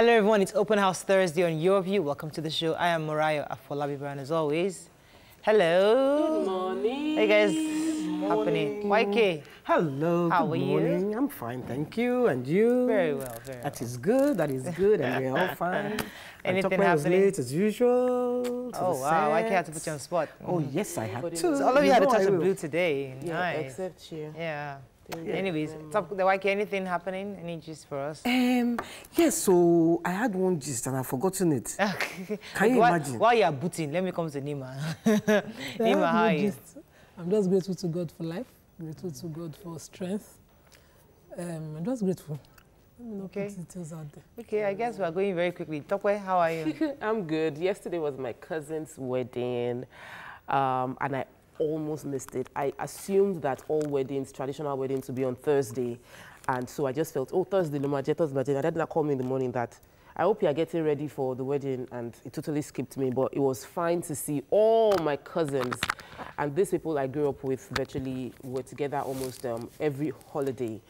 Hello, everyone. It's Open House Thursday on Your View. Welcome to the show. I am Morayo Afolabi Brown, as always. Hello. Good morning. Hey, guys. Happening. YK. Hello. How good are you? morning. I'm fine, thank you. And you? Very well, very That is good. That is good, and we're all fine. And Anything Tokwe was happening? late as usual. to Oh, the wow. YK had to put you on the spot. Oh yes, I had to. So all of you had a touch I of will. blue today. Yeah, nice. except you. Yeah. Yeah. Anyways, top, the YK, anything happening? Any gist for us? Um, yes. So I had one gist and I've forgotten it. Can you while, imagine? While you're booting, let me come to Nima. Nima, have how are you? I'm just grateful to God for life, grateful to God for strength. Um, I'm just grateful. Let me not Okay. put details out there. Okay, I guess we're going very quickly. Tokwe, how are you? I'm good. Yesterday was my cousin's wedding, um, and I almost missed it. I assumed that all weddings, traditional weddings, would be on Thursday, and so I just felt, oh, Thursday, Lumaje, Thursday, Lumaje. And then that called me in the morning that I hope you are getting ready for the wedding, and it totally skipped me. But it was fine to see all my cousins, and these people I grew up with virtually were together almost um, every holiday.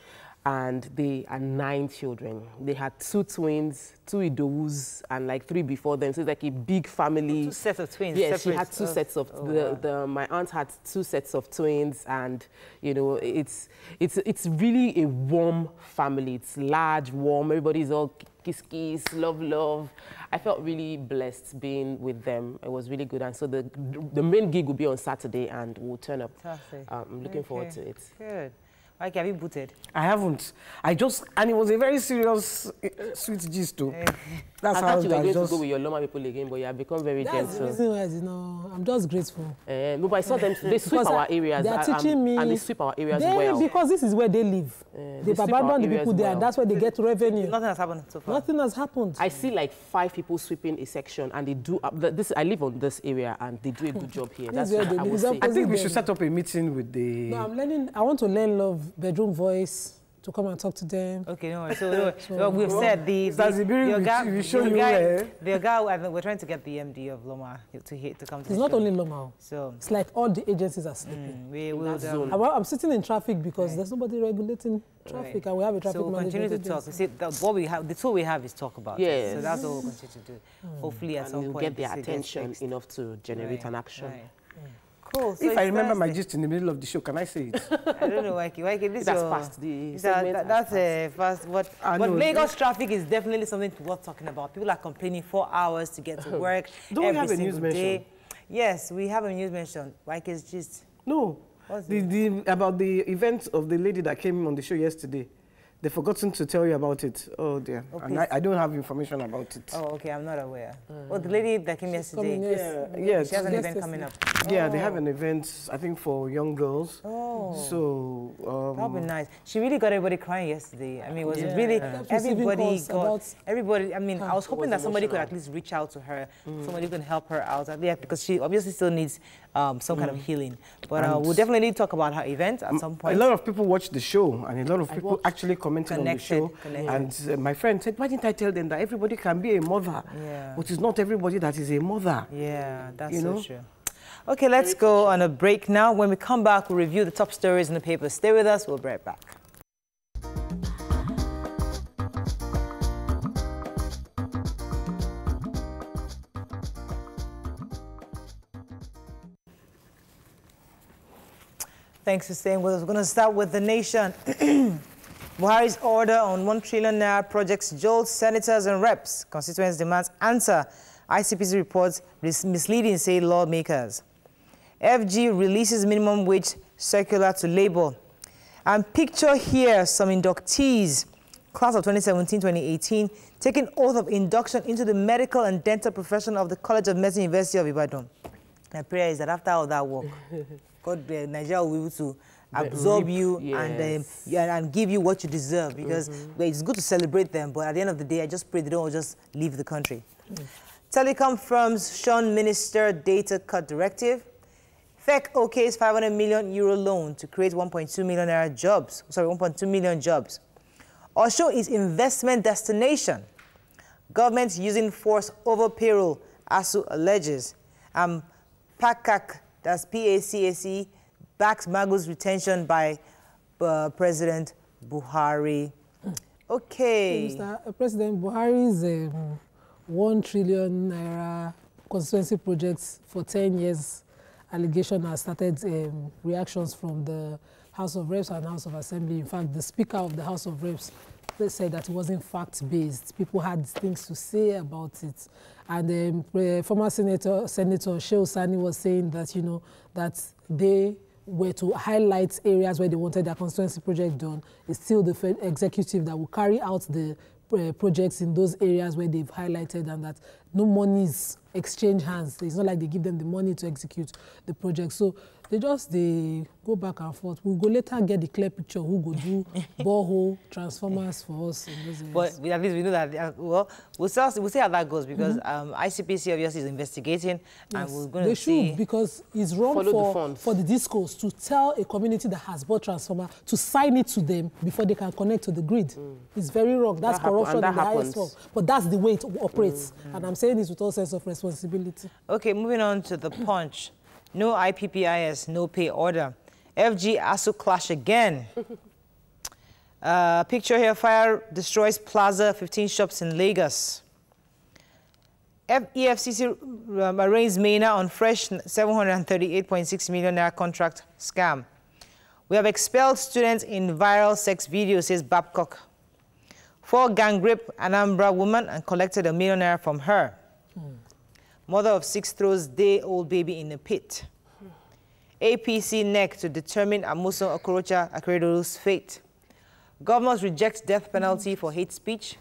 And they are nine children. They had two twins, two Idowus, and like three before them. So it's like a big family. Two sets of twins. Yes, she had two Oh, sets of oh, the, wow. the my aunt had two sets of twins, and you know it's it's it's really a warm family. It's large, warm. Everybody's all kiss kiss, love love. I felt really blessed being with them. It was really good, and so the the main gig will be on Saturday, and we'll turn up. Fantastic. Um, I'm looking forward to it. Good. Like, have you booted? I haven't. I just, and it was a very serious, uh, sweet gist too. That's I how thought you were going just. to go with your LAWMA people again, but you have become very That's the gentle. reason why, you know, I'm just grateful. Uh, no, but I saw them. They sweep Because our areas. they are and- and- teaching me- and they sweep our areas They- well. Because this is where they live. they They've abandoned the people there, well. and that's where they get revenue. Nothing has happened so far. Nothing has happened. I see like five people sweeping a section, and they do. Uh, this I live on this area, and they do a good job here. That's This is where what I would say. I think we should set up a meeting with the. No, I'm learning. I want to learn love, bedroom voice, to come and talk to them. Okay, no worries. So, no, well, we've said the, Mr. Zibiri will- Oga- will show the you guy, where. the guy, I think we're trying to get the MD of LAWMA to hit to come to It's the not show. only LAWMA, So, It's like all the agencies are sleeping. mm, we will. Um. I'm, I'm sitting in traffic because there's nobody regulating traffic, Right. and we have a traffic so we'll continue to talk. See, the, what we have, the tool we have is talk about. it. So that's what we'll continue to do. Hopefully, at and some we'll point, get their attention enough to generate Right, an action. Cool. So if I remember my gist in the middle of the show, can I say it? I don't know, Waiki. Waiki, this That's your- past. The that, that, that's a fast. But, I but know. Lagos traffic is definitely something worth talking about. People are complaining four hours to get to work. Don't we have a news mention? day. Yes, we have a news mention. It's just. No. What's The, the, about the event of the lady that came on the show yesterday. They've forgotten to tell you about it. Oh dear. Oh, and I. I don't have information about it. Oh, okay. I'm not aware. Oh, the lady that came yesterday. coming, yes. Yeah, yes. She has an Yes, event yes, coming yes. up. Yeah, they Oh. have an event, I think, for young girls. Oh. So, That'd be um, nice. She really got everybody crying yesterday. I mean, it was Yeah. really Kept everybody got everybody. I mean. I was hoping was that somebody could at least reach out to her, somebody who can help her out. Yeah, because she obviously still needs um, some kind of healing. But uh, we'll definitely talk about her event at some point. a lot of people watched the show, and a lot of people actually commented on the show. connected. And uh, my friend said, "Why didn't I tell them that everybody can be a mother? Yeah. But it's not everybody that is a mother." Yeah, that's You so know? true. Okay, let's go on a break now. When we come back, we'll review the top stories in the paper. Stay with us. We'll be right back. Thanks for staying with us. We're going to start with the nation. Buhari's order on 1 trillion naira projects jolts senators and reps. Constituents demands answer. ICPC reports misleading, say lawmakers. FG releases minimum wage circular to labor. And picture here some inductees, class of 2017-2018, taking oath of induction into the medical and dental profession of the College of Medicine University of Ibadan. My prayer is that after all that work, God, uh, Nigeria will be able to absorb reap, you and, um, yeah, and give you what you deserve because well, it's good to celebrate them, but at the end of the day, I just pray they don't just leave the country. Telecom firms shun minister data cut directive. FEC OK's 500 million euro loan to create 1.2 million jobs. Sorry, 1.2 million jobs. Osho is investment destination. Government using force over payroll, ASUU alleges. Um, PACAC, that's P-A-C-A-C, backs Magu's retention by uh, President Buhari. Okay. Mr. President Buhari's um, one trillion naira constituency projects for 10 years allegation has started um, reactions from the House of Reps and House of Assembly. In fact, the Speaker of the House of Reps they said that it wasn't fact-based. People had things to say about it. And um, former Senator, Senator Shehu Sani was saying that, you know, that they were to highlight areas where they wanted their constituency project done. It's still the executive that will carry out the uh, projects in those areas where they've highlighted and that no money is exchange hands. It's not like they give them the money to execute the project. So they just they go back and forth. We go later get the clear picture who go do borehole transformers for us in those areas. But we, at least we know that. Uh, well, we'll see, we'll see how that goes because mm -hmm. um, ICPC obviously is investigating, yes, and we're going to see. They should because it's wrong for the for the DISCOs to tell a community that has bought transformer to sign it to them before they can connect to the grid. Mm. It's very wrong. That's that corruption that in the highest form. But that's the way it operates, mm. and I'm saying this with all sense of responsibility. Okay, moving on to the punch. No IPPIS, no pay order. FG ASUU clash again. uh, picture here, fire destroys plaza, 15 shops in Lagos. F EFCC um, arraigns Maina on fresh 738.6 million naira contract scam. We have expelled students in viral sex video, says Babcock. Four gang rape Anambra woman and collected a million naira from her. Hmm. Mother of six throws day-old baby in a pit. APC NEC to determine Amosun Okorocha Akeredolu's fate. Governors reject death penalty for hate speech.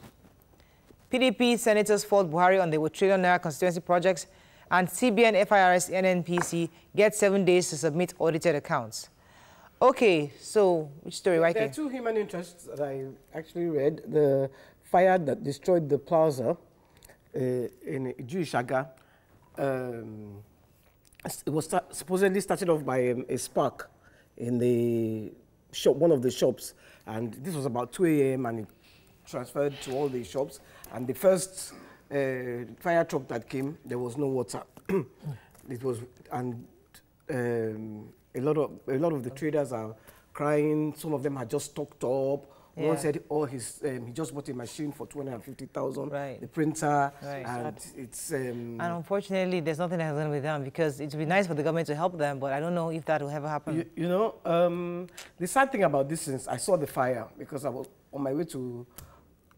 PDP senators fought Buhari on the trillion naira constituency projects. And CBN, FIRS, NNPC get seven days to submit audited accounts. Okay, so which story, right There are two human interests that I actually read. The fire that destroyed the plaza uh, in Juishaga um, it was start, supposedly started off by um, a spark in the shop, one of the shops, and this was about 2 a.m. and it transferred to all the shops. And the first uh, fire truck that came, there was no water. it was, and um, a lot of a lot of the traders are crying. Some of them had just stocked up. Yeah. One said, oh, his, um, he just bought a machine for 250,000, right. the printer, right. and it's... Um, and unfortunately, there's nothing that has done with them because it would be nice for the government to help them, but I don't know if that will ever happen. You, you know, um, the sad thing about this is I saw the fire because I was on my way to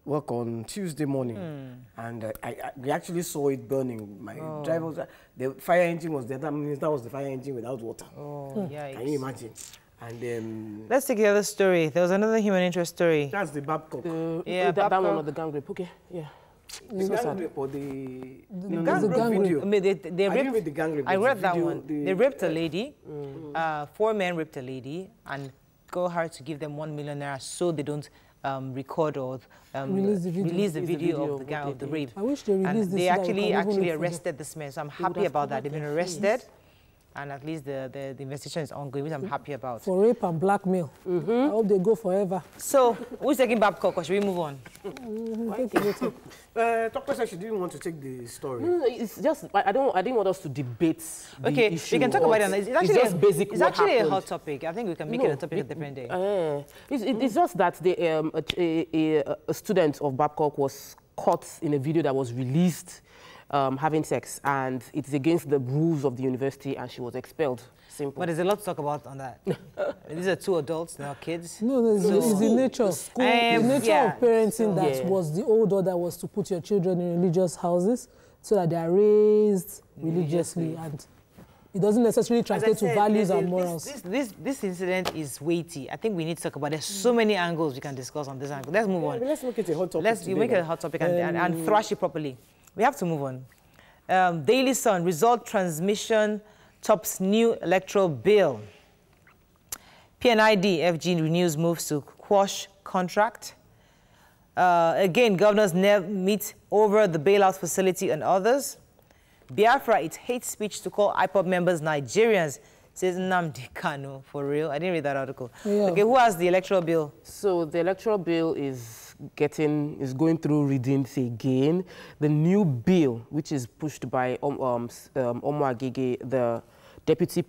work on Tuesday morning, mm. and uh, I, I, we actually saw it burning. My oh. driver was, the fire engine was there. That means that was the fire engine without water. Oh, Can you imagine? And um, let's take the other story. There was another human interest story. That's the Babcock. The, yeah, that, that one of the gang rape. Okay, yeah. The so gang rape or the, the, the gang, rape video. I mean, they, they raped, I didn't read the gang rape. I read that one. The, they raped a lady. Mm. Uh, four men raped a lady and go hard to give them one million naira so they don't um, record or um, release the video, release the video, video of the gang of the rape. I wish they released and They actually actually arrested this man, so I'm happy about that. They've been arrested and at least the, the, the, investigation is ongoing, which I'm happy about. For rape and blackmail. Mm -hmm. I hope they go forever. So, who's taking Babcock, or should we move on? Mm, uh, Dr. said she didn't want to take the story. No, it's just, I, don't, I didn't want us to debate Okay, we can talk about it. It's actually, it's just a, basic it's actually happened. a hot topic. I think we can make no, it a topic it, a different day. Uh, it's, it's just that the, um, a, a, a student of Babcock was caught in a video that was released um, having sex, and it's against the rules of the university, and she was expelled. Simple. But there's a lot to talk about on that. These are two adults, they're kids. No, no, so, it's the nature of school, um, the nature yeah. of parenting so, that yeah. was the old order was to put your children in religious houses so that they are raised religiously, and it doesn't necessarily translate said, to values and morals. This, this, this, this, incident is weighty. I think we need to talk about. There's so many angles we can discuss on this angle. Let's move yeah, on. Let's make it a hot topic. Let's today, make it a hot topic and, um, and, and thrash it properly. We have to move on. Um, Daily Sun, result transmission tops new electoral bill. P&ID, FG renews moves to quash contract. Uh, again, governors never meet over the bailout facility and others. Biafra, it's hate speech to call IPOB members Nigerians, says Nnamdi Kanu. For real? I didn't read that article. Yeah. Okay, who has the electoral bill? So the electoral bill is getting is going through readings again. The new bill, which is pushed by um, um, um Omo Agege, the Deputy,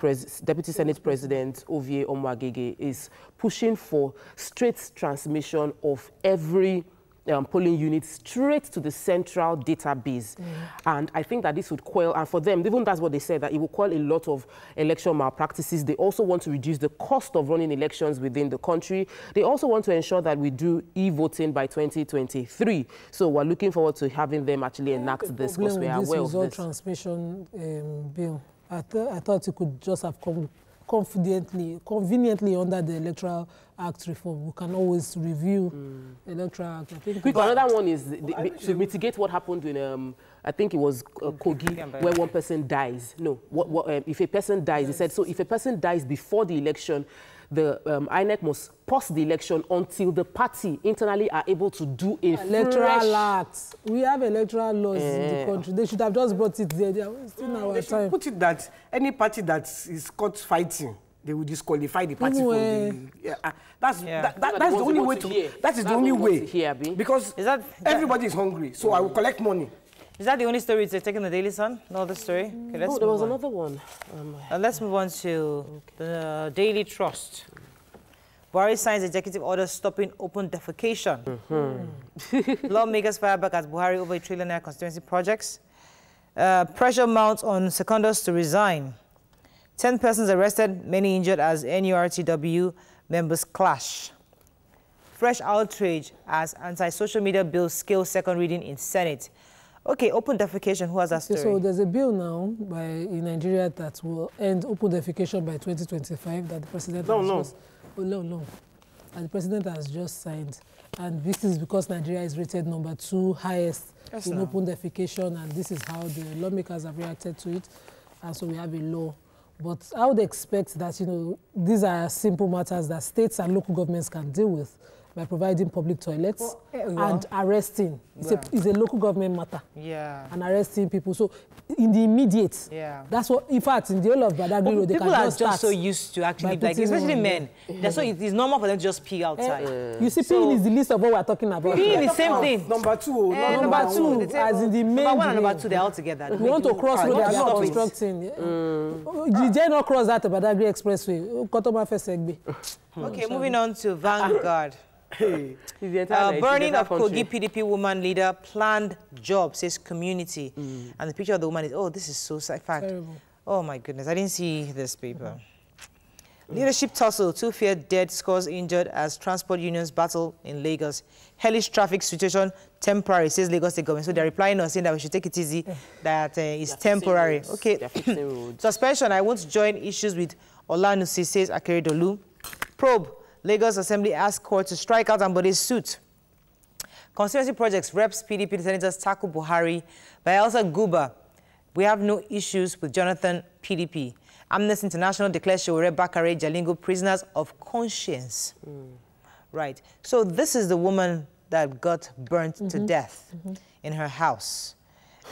Deputy Senate President Ovie Omo Agege, is pushing for straight transmission of every um, polling units straight to the central database. Mm. And I think that this would quell, and for them, even that's what they said, that it will quell a lot of election malpractices. They also want to reduce the cost of running elections within the country. They also want to ensure that we do e-voting by 2023. So we're looking forward to having them actually enact this because we are aware of this. transmission um, bill. I, th I thought it could just have come confidently, conveniently under the Electoral Act reform. We can always review mm. Electoral Act. I think Quick, another one is the, the, to mitigate what happened in, um, I think it was uh, Kogi, where one person dies. No, what, what, um, if a person dies, he said, so if a person dies before the election, the um, INEC must pause the election until the party internally are able to do a electoral fresh... act. We have electoral laws in the eh. country. They should have just brought it there. They are wasting our they time. Put it that any party that is caught fighting they will disqualify the party from the. Yeah, uh, that's yeah. that, that, that's the only way to. Hear. That is that's the only way. Hear, because is that, everybody is hungry, so mm. I will collect money. Is that the only story it's taking the Daily Sun? No other story? Okay, let's no, there was on. another one. Um, uh, let's move on to okay. the Daily Trust. Buhari signs executive order stopping open defecation. Mm -hmm. Lawmakers fire back at Buhari over a trillionaire constituency projects. Uh, pressure mounts on Secondus to resign. 10 persons arrested, many injured as NURTW members clash. Fresh outrage as anti-social media bill scales second reading in Senate. Okay, open defecation, who has that story? So there's a bill now by, in Nigeria that will end open defecation by 2025 that the president no, has no. just... Oh, no, no. And the president has just signed. And this is because Nigeria is rated number two highest yes, in no. open defecation, and this is how the lawmakers have reacted to it. And so we have a law but I would expect that, you know, these are simple matters that states and local governments can deal with by providing public toilets well, yeah, well, and arresting. It's, yeah. a, it's, a, local government matter. Yeah. And arresting people. So in the immediate, yeah. that's what, in fact, in the whole of Badagry Road, they can just People are just so used to actually, like, especially men. Yeah. So it is normal for them to just pee outside. Uh, you see, so, peeing is the least of what we're talking about. Peeing is the same thing. Number two. Uh, number, number two, two as in the main. Number one and number two, they're all together. We want to cross what they are constructing. Mm. You dare not cross that Badagry Expressway. Okay, moving on to Vanguard. Hey. uh, burning of Kogi PDP woman leader planned job, says community. Mm. And the picture of the woman is, oh, this is so sad. Fact. Terrible. Oh, my goodness. I didn't see this paper. Mm. Leadership tussle. Two feared dead, scores injured as transport unions battle in Lagos. Hellish traffic situation temporary, says Lagos State government. So they're replying us saying that we should take it easy, that uh, it's temporary. Okay. Suspension. I won't join issues with Olanusi, says Akeredolu. Probe. Lagos Assembly asked court to strike out Ambode's suit. Constituency projects, reps, PDP senators tackle Buhari. Bayelsa Guba, we have no issues with Jonathan PDP. Amnesty International declares Sowore Bakare Jalingo prisoners of conscience. Mm. Right. So this is the woman that got burnt mm -hmm. to mm-hmm. death mm -hmm. in her house.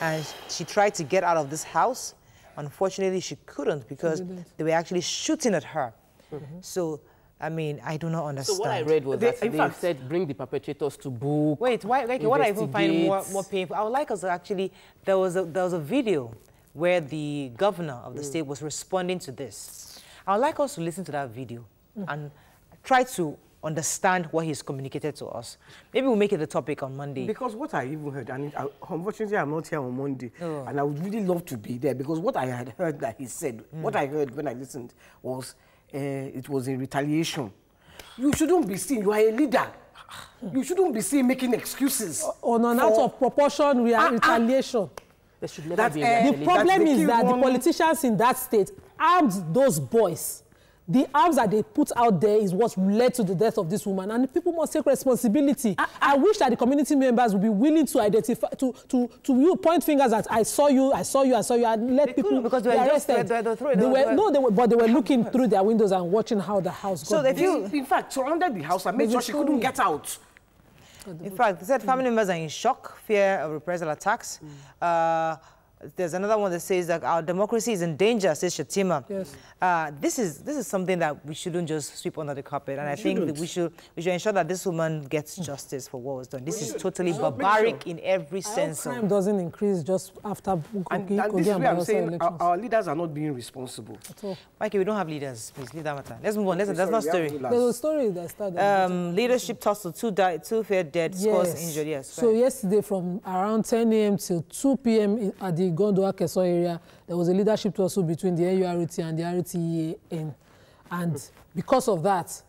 And she tried to get out of this house. Unfortunately, she couldn't because they were actually shooting at her. -hmm. So I mean, I do not understand. So what I read was they, that they fact, said bring the perpetrators to book. Wait, why, like, what I even find more, more painful, I would like us to actually, there was, a, there was a video where the governor of the mm. state was responding to this. I would like us to listen to that video mm. and try to understand what he's communicated to us. Maybe we'll make it a topic on Monday. Because what I even heard, and I, unfortunately I'm not here on Monday, oh. and I would really love to be there because what I had heard that he said, mm. what I heard when I listened was uh, it was a retaliation. You shouldn't be seen. You are a leader. You shouldn't be seen making excuses. On an out of proportion re uh, retaliation. There should never that, be uh, The problem is that the politicians in that state armed those boys the arms that they put out there is what led to the death of this woman. And people must take responsibility. I, I, I wish that the community members would be willing to identify to to to you point fingers at I saw you I saw you I saw you and let people because they were arrested. just, they, they, they were no they were but they were looking through their windows and watching how the house so got so in fact surrounded the house and made sure she couldn't get out. In fact they said family members are in shock fear of reprisal attacks. Mm. uh, There's another one that says that our democracy is in danger, says Shettima. Yes. Uh, this is this is something that we shouldn't just sweep under the carpet, and I think that we should we should ensure that this woman gets justice for what was done. This is totally barbaric in every I hope sense. crime Of, doesn't increase just after And, and Kogi this is where I'm saying our, elections. our leaders are not being responsible. At all. Mikey, we don't have leaders. Please leave that matter. Let's move on. Let's, that's not Sorry, story. There's a story that started. Um, leadership tussle, two died, two fair dead, scores injured. Yes. So right. yesterday from around 10 a.m. till 2 p.m. at the Gondoa Keso area, there was a leadership tussle between the NURTW and the RTEAN. And because of that,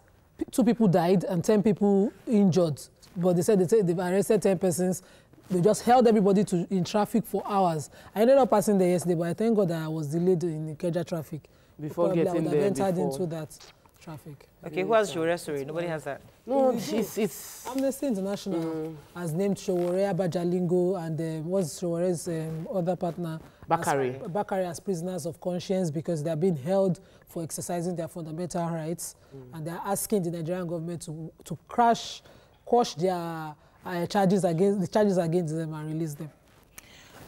two people died and 10 people injured. But they said they they've arrested 10 persons. They just held everybody to, in traffic for hours. I ended up passing there yesterday, but I thank God that I was delayed in the Keja traffic. Before Probably I getting would have there entered before. into that traffic. Okay, who has Shore story? Nobody has that. No, it's, it's Amnesty International has named Sowore Abajalingo and um, what's Sowore's um, other partner? Bakare. As, Bakare as prisoners of conscience because they are being held for exercising their fundamental rights and they are asking the Nigerian government to, to crash, quash their uh, charges against the charges against them and release them.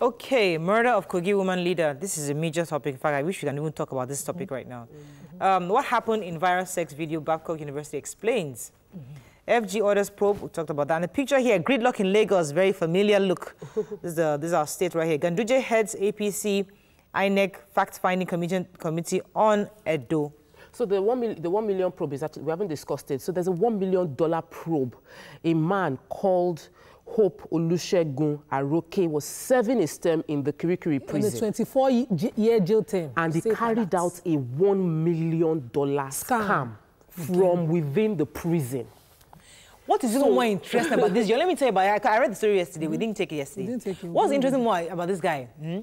Okay, murder of Kogi woman leader. This is a major topic. In fact, I wish we can even talk about this topic right now. Um, what happened in viral sex video, Babcock University explains. FG orders probe, we talked about that. And the picture here, gridlock in Lagos, very familiar look. this, is the, this is our state right here. Ganduje heads APC INEC fact-finding committee, committee on Edo. So the one, mil- the one million probe is actually, we haven't discussed it. So there's a one million dollar probe. A man called Hope Olusegun Aroke was serving his term in the Kirikiri On the prison. 24-year jail term. And he carried that. out a one million dollar Scam. scam from within the prison. What is even more interesting about this? Let me tell you about it. I read the story yesterday. We mm-hmm. didn't take it yesterday. didn't take it. What's We interesting more about this guy? hmm?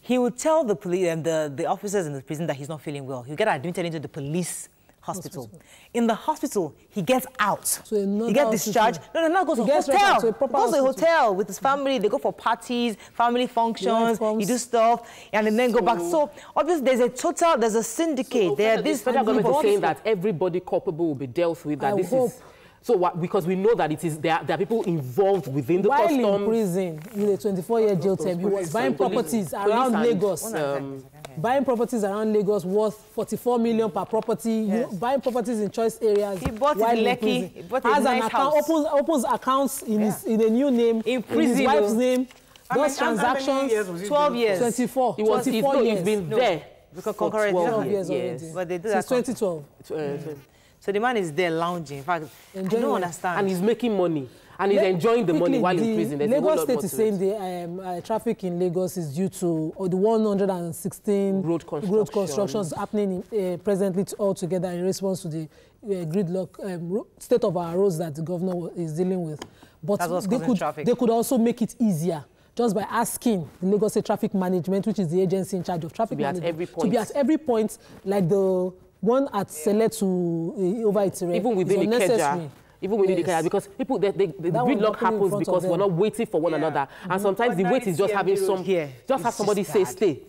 He would tell the police and um, the, the officers in the prison that he's not feeling well. He'll get admitted into the police hospital. In the hospital, he gets out. So he gets discharged. No, no, no, goes He to gets hotel. to a proper goes to a hotel with his family. They go for parties, family functions. comes. He do stuff, and then go back. So obviously, there's a total, there's a syndicate. there, The this federal group government of is saying that everybody culpable will be dealt with. That I this hope. is so what, because we know that it is there. Are, there are people involved within the While in prison with a 24-year jail term, he was buying properties police around and, Lagos. um, buying properties around Lagos worth 44 million per property. You buying properties in choice areas. He bought while in in Lekki, prison. he bought a Has an nice account, house. opens, opens accounts in, his, in a new name, In in prison, his wife's name, Those many- does how- how many transactions. years was 12 years. 24, He was, he's, 24 no, years. he's been No. there Because concurrent 12 12 years. years yes. But they do Since that 2012. Uh, So the man is there lounging. In fact, I don't understand. and he's making money. And he's Le- enjoying the money while in the prison. There's Lagos State is to saying the um, uh, traffic in Lagos is due to uh, the 116 Road road constructions happening in, uh, presently altogether in response to the uh, gridlock um, state of our roads that the governor is dealing with. But they could, traffic. they could also make it easier just by asking the Lagos State Traffic Management, which is the agency in charge of traffic be at management, every to be at every point, like the one at Select to uh, over Itire. even is within the unnecessary. Even within the Yes. Because people, they, they, the That one gridlock happens because we're not waiting for one another. And sometimes the wait is just having some, here just is have somebody say, stay,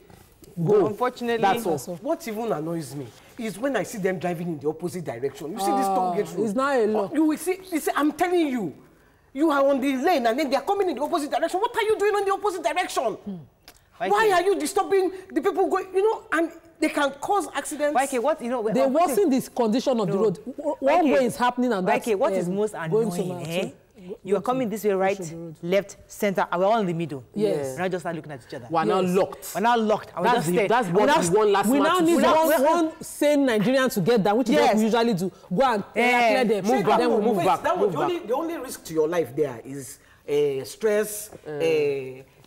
go. Unfortunately, That's all. What even annoys me is when I see them driving in the opposite direction. You see this toll gate road. Ah, it's not a law. Oh, You will see, you see, I'm telling you, you are on the lane and then they are coming in the opposite direction. What are you doing in the opposite direction? Why Why are you disturbing the people going, you know, and they can cause accidents. Why, what, you know, They I'm worsen this condition of the road. W- One way is happening and that's YK, what is um, most going to annoying, eh? You are coming this way, right, left, center, and we're all in the middle. Yes. We're not just start looking at each other. We're now locked. We're now locked. And we That's just the- that's We what now we st- want last we now need see. now- one, we- one sane Nigerian to get that, which is what we usually do. Go and Eh, clear them. move back, then we move move back, that move the back. only, the only risk to your life there is uh, stress, uh,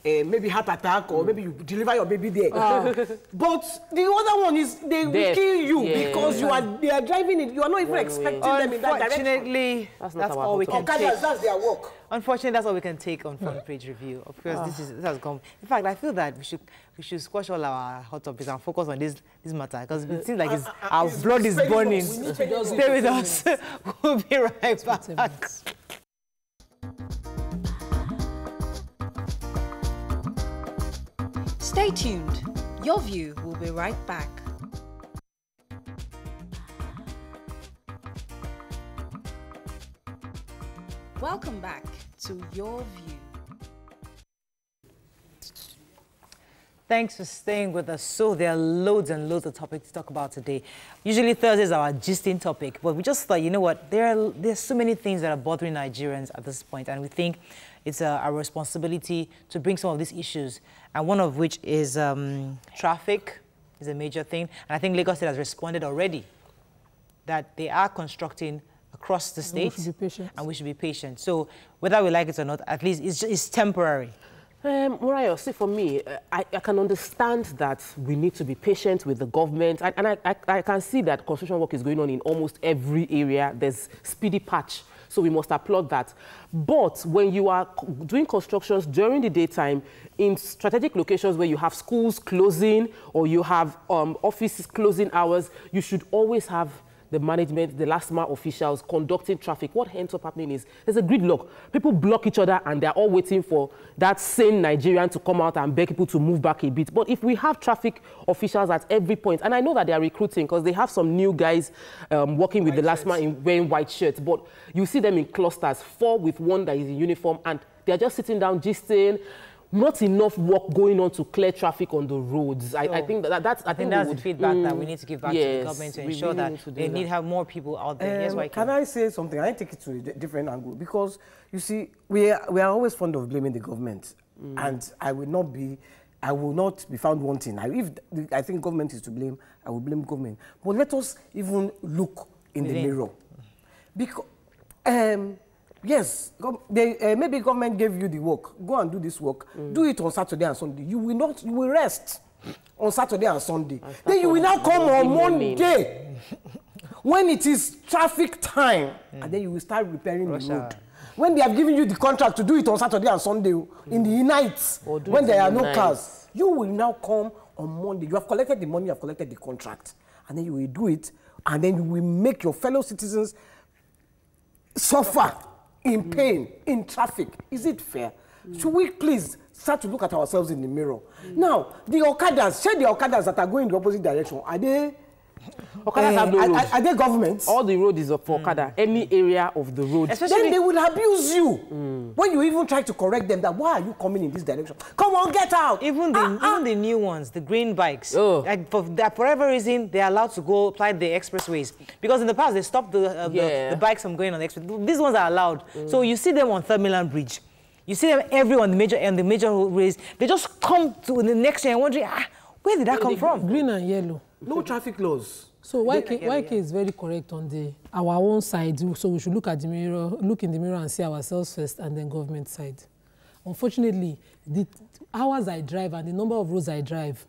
uh, maybe heart attack, or mm. maybe you deliver your baby there. Ah. but the other one is they will kill you Yeah. because you are they are driving it. You are not even One expecting way. them in that direction. Unfortunately, That's that's, not our all we can take. Okadas, that's their work. Unfortunately, that's all we can take on front mm. page review. Of course, this ah. is this has gone. In fact, I feel that we should we should squash all our hot topics and focus on this this matter because it seems like uh, it's, uh, uh, our it's blood is burning. us. We need to just Stay with us. we'll be right back. Stay tuned. Your view will be right back. Welcome back to Your View. Thanks for staying with us. So there are loads and loads of topics to talk about today. Usually Thursdays are our gisting topic, but we just thought, you know what, there are there are so many things that are bothering Nigerians at this point, and we think it's uh, our responsibility to bring some of these issues, and one of which is um, traffic is a major thing, and I think Lagos State has responded already that they are constructing across the we state, should be patient. and we should be patient. So whether we like it or not, at least it's, it's temporary. Um, Morayo, see, for me, I, I can understand that we need to be patient with the government, and, and I, I, I can see that construction work is going on in almost every area. There's speedy patch, so we must applaud that. But when you are doing constructions during the daytime in strategic locations where you have schools closing or you have um, offices closing hours, you should always have the management, the last mile officials conducting traffic. What ends up happening is there's a gridlock. People block each other and they're all waiting for that same Nigerian to come out and beg people to move back a bit. But if we have traffic officials at every point, and I know that they are recruiting because they have some new guys um, working with the last mile in wearing white shirts, but you see them in clusters, four with one that is in uniform, and they're just sitting down, gisting. Not enough work going on to clear traffic on the roads. I, I think that that's I, I think we that's would- the feedback that Mm, we need to give back to the government to ensure really that need to do they need that. to have more people out there. yes, Um, why can I say something? I take it to a different angle because you see, we are, we are always fond of blaming the government, and I will not be, I will not be found wanting. I, if the, I think government is to blame, I will blame government. But let us even look in the mirror, because um, yes, they, uh, maybe government gave you the work. Go and do this work. Do it on Saturday and Sunday. You will not. You will rest on Saturday and Sunday. Then you will now come on. Monday when it is traffic time and then you will start repairing Rush the road when they have given you the contract to do it on saturday and sunday in the nights Or do when there in are the no night. cars you will now come on monday you have collected the money you have collected the contract and then you will do it and then you will make your fellow citizens suffer in pain in traffic. Is it fair? Should we please start to look at ourselves in the mirror? Now the okadas shey the okadas that are going in the opposite direction. Are they Okadas eh, have no are, road. are, are they governments all the road is up for Okada, hmm. any area of the road. then they will abuse you hmm. when you even try to correct them that why are you coming in this direction come on get out Even the ah, ah. even the new ones, the green bikes, Oh. like for that for whatever reason, they're allowed to go apply the expressways because in the past they stopped the uh, Yeah. the, the bikes from going on the express. These ones are allowed. Mm. So you see them on Third Mainland Bridge, you see them everywhere on the major and the major roadways. They just come to the next year and wondering, ah, where did that come from? Green and yellow. no traffic laws So YK, YK is very correct on the our own side. So we should look at the mirror, look in the mirror and see ourselves first, and then government side. Unfortunately, the hours I drive and the number of roads I drive,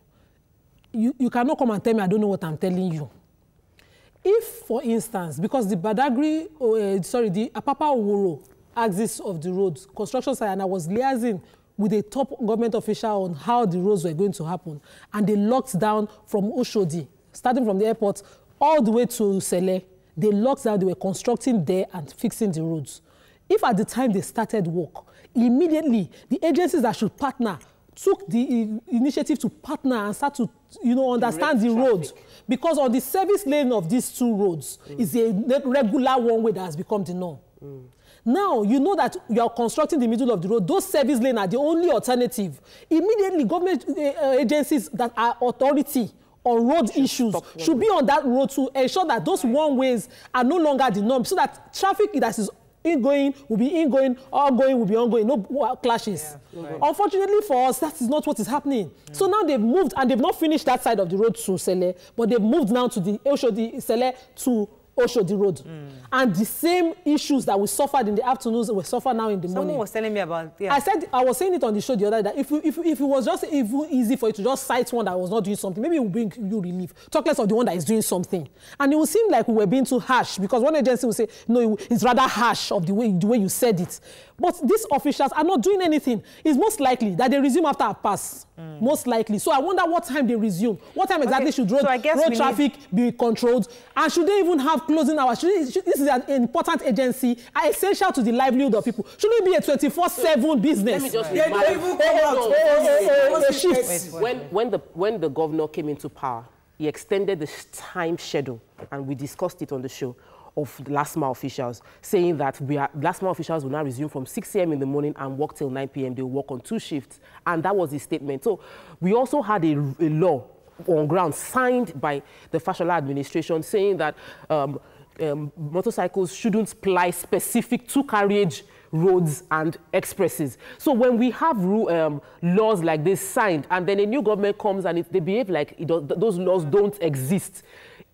you, you cannot come and tell me I don't know what I'm telling you. If, for instance, because the Badagry, oh, uh, sorry, the Apapa Oworo axis of the roads, construction site, and I was liaising with a top government official on how the roads were going to happen, and they locked down from Oshodi, starting from the airport all the way to Sele. They locked down, they were constructing there and fixing the roads. If at the time they started work, immediately the agencies that should partner took the initiative to partner and start to you know understand the roads because on the service lane of these two roads mm. is a regular one way that has become the norm. Mm. Now you know that you are constructing the middle of the road. Those service lane are the only alternative. Immediately, government uh, uh, agencies that are authority on road issues should be on that road to ensure that those one ways are no longer the norm, so that traffic that is ingoing will be ingoing, ongoing will be ongoing, no clashes. right. Unfortunately for us, that is not what is happening. So now they've moved and they've not finished that side of the road to Sele, but they've moved now to the Oshodi Sele to Oshodi Road. And the same issues that we suffered in the afternoons, we suffer now in the Someone morning. was telling me about yeah. I said I was saying it on the show the other day that if you, if, if it was just it easy for you to just cite one that was not doing something, maybe it will bring you relief. Talk less of the one that is doing something, and it will seem like we were being too harsh because one agency will say no, it's rather harsh of the way the way you said it. But these officials are not doing anything. It's most likely that they resume after a pass. Most likely. So I wonder what time they resume. What time exactly Okay, should road, so I guess road we need- traffic be controlled? And should they even have closing hours? Should should, this is an important agency, essential to the livelihood of people. Should it be a 24/7 business? Let me just They remind- don't even come out. No, eh, eh, eh, What's shift. this? when, when, the, when the governor came into power, he extended the time schedule, and we discussed it on the show, of the last mile officials, saying that we are last mile officials will now resume from 6 a.m. in the morning and work till 9 p.m. They will work on two shifts, and that was his statement. So we also had a, a law on ground signed by the Fashola administration saying that um, um, motorcycles shouldn't ply specific two carriage roads and expresses. So when we have um, laws like this signed and then a new government comes and it, they behave like does, those laws don't exist,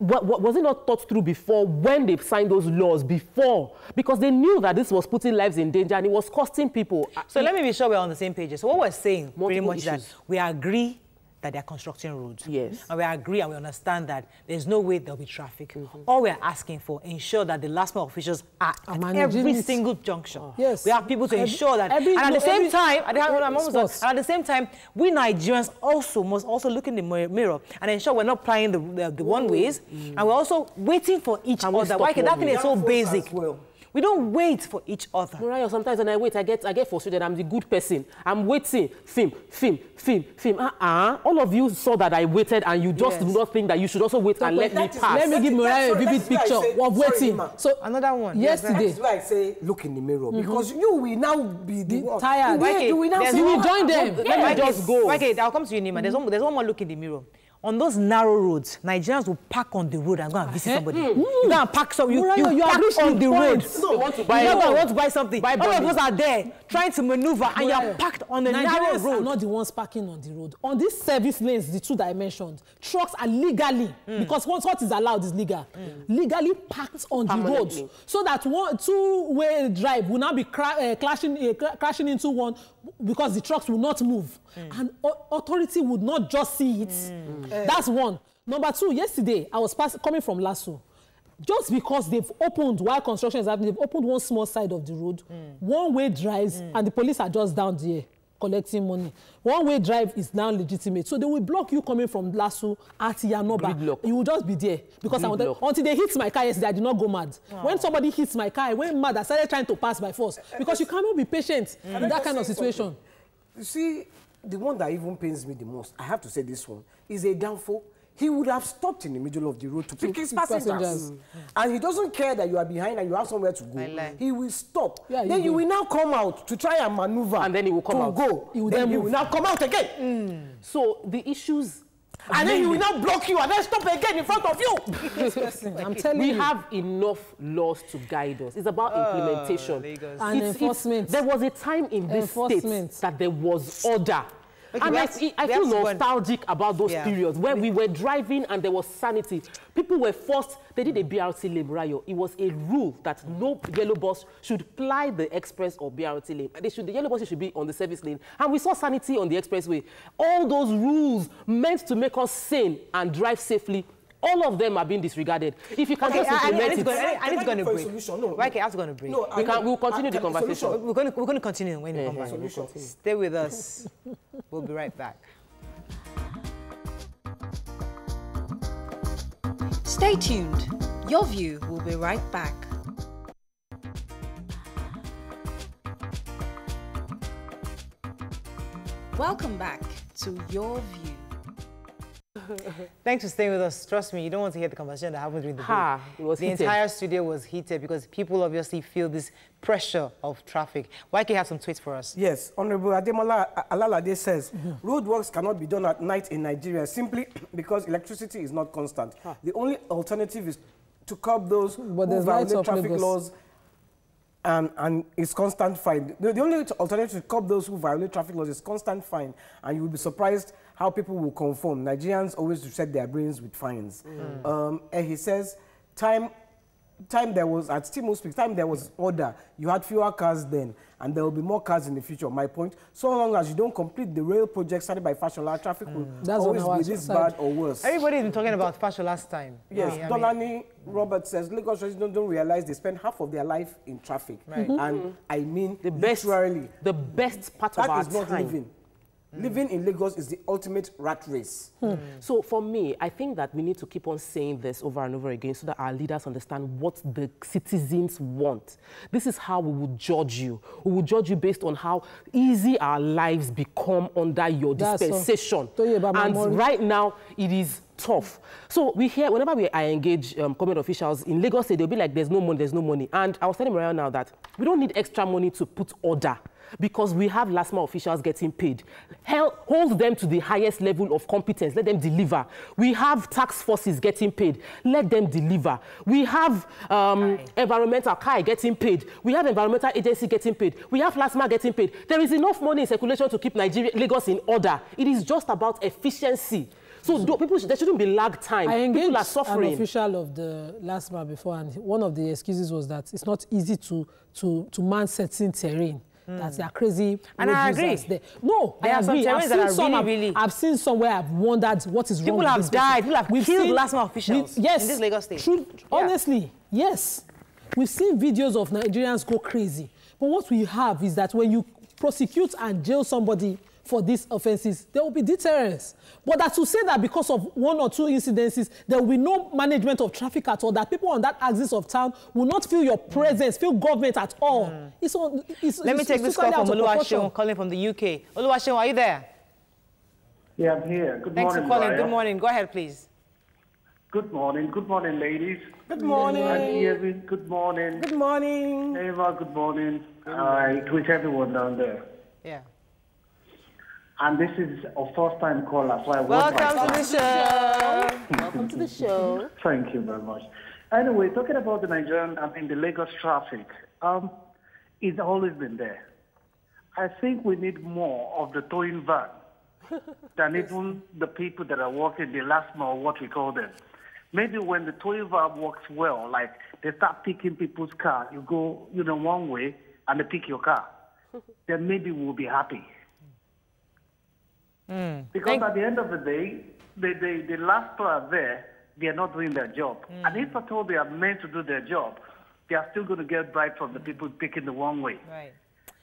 what, what, was it not thought through before when they signed those laws before? Because they knew that this was putting lives in danger and it was costing people. So let me be sure we're on the same page. So what we're saying pretty much is that we agree that they're constructing roads. Yes. And we agree and we understand that there's no way there'll be traffic. Mm-hmm. All we're asking for, ensure that the last mile officials are Are at managing every it. single junction. Yes. We have people to Every- ensure that. every- and at no, the same every- time, at the, I'm almost done. Sports. And at the same time, we Nigerians also must also look in the mirror and ensure we're not plying the, the, the one ways. And we're also waiting for each Can we other. stop Why? That thing is so basic. as well. We don't wait for each other. Morayo, sometimes when I wait, I get I get frustrated. I'm the good person. I'm waiting. Film, film, film, film. Uh-uh. All of you saw that I waited, and you just Yes. do not think that you should also wait and let me that is- pass. Let me give That's- Morayo a vivid that's why I picture say- of waiting. Emma. So Another one. That yesterday, is why I say look in the mirror mm-hmm. because you will now be the Be one. tired. Yeah, Okay, you will now there's say, you will join them. Let me just go. Okay, I'll come to you, Nima. There's, mm-hmm. one, there's one more look in the mirror. On those narrow roads, Nigerians will park on the road and go and visit Eh? somebody. You go and park some. You, Morayo, you, you park on the road. They want to You know, want to buy something. Buy All of us are there trying to maneuver, and you're parked on a narrow Nigerians are not the ones parking on the road. On these service lanes, the two that I mentioned, trucks are legally, because once what is allowed is legal, legally parked on the roads. So that one two-way drive will now be cra- uh, clashing, uh, cra- crashing into one because the trucks will not move. And au- authority would not just see it. That's one. Number two, yesterday, I was pass- coming from Lasso. Just because they've opened, while construction is happening, they've opened one small side of the road, one-way drives, and the police are just down there collecting money. One-way drive is now legitimate. So they will block you coming from Lasso at Yanoba. Gridlock. You will just be there. Because I wanted, until they hit my car yesterday, I did not go mad. When somebody hits my car, I went mad. I started trying to pass by force. Because you cannot be patient in I that kind of situation. something? You see, the one that even pains me the most, I have to say this one, is a downfall. He would have stopped in the middle of the road to pick his pick passengers. passengers. Mm. And he doesn't care that you are behind and you have somewhere to go. He will stop. Yeah, then you go. will now come out to try and maneuver. And then he will come to out. go. He will then then he will now come out again. Mm. So the issues. And then he will now block you and then stop again in front of you. I'm telling we you. have enough laws to guide us. It's about ah, implementation. Lagos. And It's- it's- enforcement. there was a time in this state that there was order. Okay, and I, have I feel have to go and- nostalgic about those Yeah. periods where we were driving and there was sanity. People were forced, they did a BRT lane, Rayo. It was a rule that no yellow bus should ply the express or BRT lane. They should, the yellow buses should be on the service lane. And we saw sanity on the expressway. All those rules meant to make us sane and drive safely, all of them are being disregarded. If you can Okay, just I, I, I implement need to go, it. I need- I need to go on a break. solution, no. Right, okay, I have to go on a break. No, We I can- know. we'll continue the I- I- conversation. solution. We're going to, we're going to continue when we come back. Solution. Stay with us. We'll be right back. Stay tuned. Your view will be right back. Welcome back to Your View. Thanks for staying with us. Trust me, you don't want to hear the conversation that happened during the Ha, break. was the heated. entire studio was heated because people obviously feel this pressure of traffic. Why can you have some tweets for us? Yes, Honorable Ademola Alalade says road works cannot be done at night in Nigeria simply because electricity is not constant. The only alternative is to curb those But who violate traffic Lagos. laws and, and it's constant fine. The, the only alternative to curb those who violate traffic laws is constant fine, and you will be surprised how people will conform. Nigerians always reset their brains with fines. Mm. Um, and he says, time, time there was at Timo speaks, time there was order. You had fewer cars then, and there will be more cars in the future. My point: so long as you don't complete the rail project started by Fashola, traffic will mm. That's always be this side. bad or worse. Everybody's been talking about Fashola last time. Yes, I mean- Dolani Robert says Lagos residents don't, don't realize they spend half of their life in traffic. Right. And mm-hmm. I mean The best, literally. the best part That of our is not time. living. Mm. Living in Lagos is the ultimate rat race. Hmm. Mm. So for me, I think that we need to keep on saying this over and over again so that our leaders understand what the citizens want. This is how we will judge you. We will judge you based on how easy our lives become under your That's dispensation. Baba And right now, it is tough. So we hear, whenever we, I engage um, government officials in Lagos they'll be like, there's no money, there's no money. And I was telling Morayo now that we don't need extra money to put order because we have LASTMA officials getting paid. Hell, hold them to the highest level of competence. Let them deliver. We have tax forces getting paid. Let them deliver. We have um, environmental KAI getting paid. We have environmental agency getting paid. We have LASTMA getting paid. There is enough money in circulation to keep Nigeria, Lagos in order. It is just about efficiency. So do, people, should- there shouldn't be lag time. I engaged people are suffering. an official of the LASTMA before, and one of the excuses was that it's not easy to to to man certain terrain. Hmm. That there are crazy And I agree. there. No, There I agree. I've seen some. really, I've, really- I've seen somewhere I've wondered what is People wrong. have with this died, people have We've killed seen- LASTMA officials we- yes, in this Lagos state. True, Yeah. honestly, yes. We've seen videos of Nigerians go crazy, but what we have is that when you prosecute and jail somebody for these offences, there will be deterrence. But that to say that because of one or two incidences, there will be no management of traffic at all, that people on that axis of town will not feel your presence, feel government at all. Mm. It's on, it's, Let me take this call from out of proportion. Oluwaseun calling from the UK. Oluwaseun, are you there? Yeah, I'm here. Good Thanks morning, for calling. Mariah. Good morning. Go ahead, please. Good morning. Good morning, ladies. Good morning. And Irving, good morning. Good morning. Eva, good morning. I greet everyone down there. Yeah. And this is a first-time caller, so I Welcome to the show. Welcome to the show. Thank you very much. Anyway, talking about the Nigerian, I mean the Lagos traffic, um, it's always been there. I think we need more of the towing van than even the people that are working the LASTMA, what we call them. Maybe when the towing van works well, like they start picking people's car, you go, you know, one way and they pick your car, then maybe we'll be happy. Mm. Because Thank- at the end of the day, the, the, the last two are there, they are not doing their job. Mm. And if at all they are meant to do their job, they are still going to get bribed from the people picking the wrong way. Right.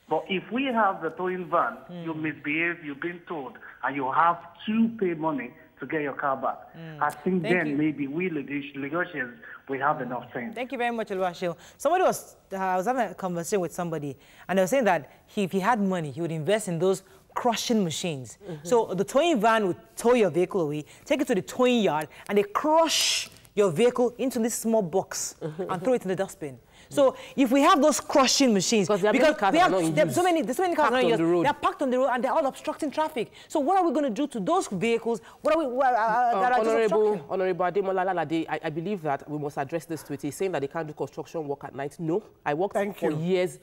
But if we have the towing van, mm. you misbehave, you've been told, and you have to pay money to get your car back. I think Thank then you. maybe we Lagosians, we have enough sense. Thank you very much, Oluwaseun. Somebody was, uh, I was having a conversation with somebody, and they were saying that he, if he had money, he would invest in those crushing machines. So the towing van would tow your vehicle away, take it to the towing yard, and they crush your vehicle into this small box and throw it in the dustbin. So if we have those crushing machines, Because there are many cars we that have are not in so many, there's so many cars Parked not on the road. They're parked on the road and they're all obstructing traffic. So what are we going to do to those vehicles? What are we what, uh, uh, that are just Honorable, obstructing? Honorable Ademola Lalade, I, I believe that we must address this to it. He's saying that they can't do construction work at night. No, I worked Thank for you. years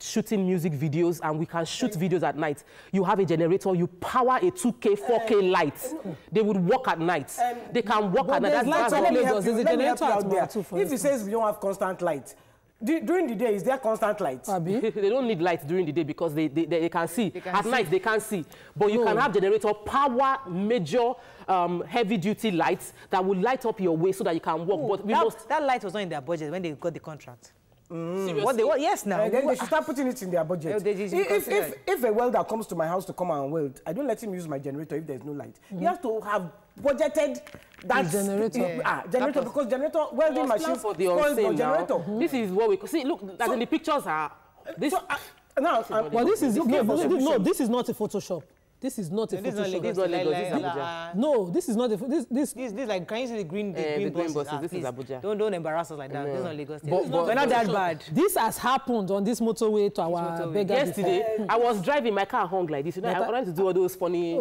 shooting music videos and we can shoot videos at night. You have a generator, you power a 2K, 4K light. They would work at night. They can work at night. there's That's, lights that's on what- Lagos, help there's a let me help generator out there. Mount, for If he says we don't have constant light, du- during the day, is there constant light? They don't need light during the day because they, they, they, they can see. can At see. night, they can't see. But you can have generator power major um, heavy duty lights that will light up your way so that you can walk. but we that, must. that light was not in their budget when they got the contract. Seriously. What they what? Yes, now. Uh, then they should start putting it in their budget. Yeah, if, if, if, if a welder comes to my house to come and weld, I don't let him use my generator if there's no light. He has to have budgeted that generator. Ah, generator was- because generator welding machine for the spoils unseen now. generator. This is what we see. Look, as in the pictures are. This, So, uh, now, uh, Well, this is no, no, this is not a Photoshop. This is not a This is not Lagos. This is not Lagos, like- this is Abuja. No, this is not a this this This, this like, can you see the green, the Eh, green the green buses? buses, Ah, this is Abuja. Don't, don't embarrass us like that. This is not Lagos. State. But- but- We're not that bad. this has happened on this motorway to our beggar yesterday, I was driving my car hung like this. You know, I wanted to do all those funny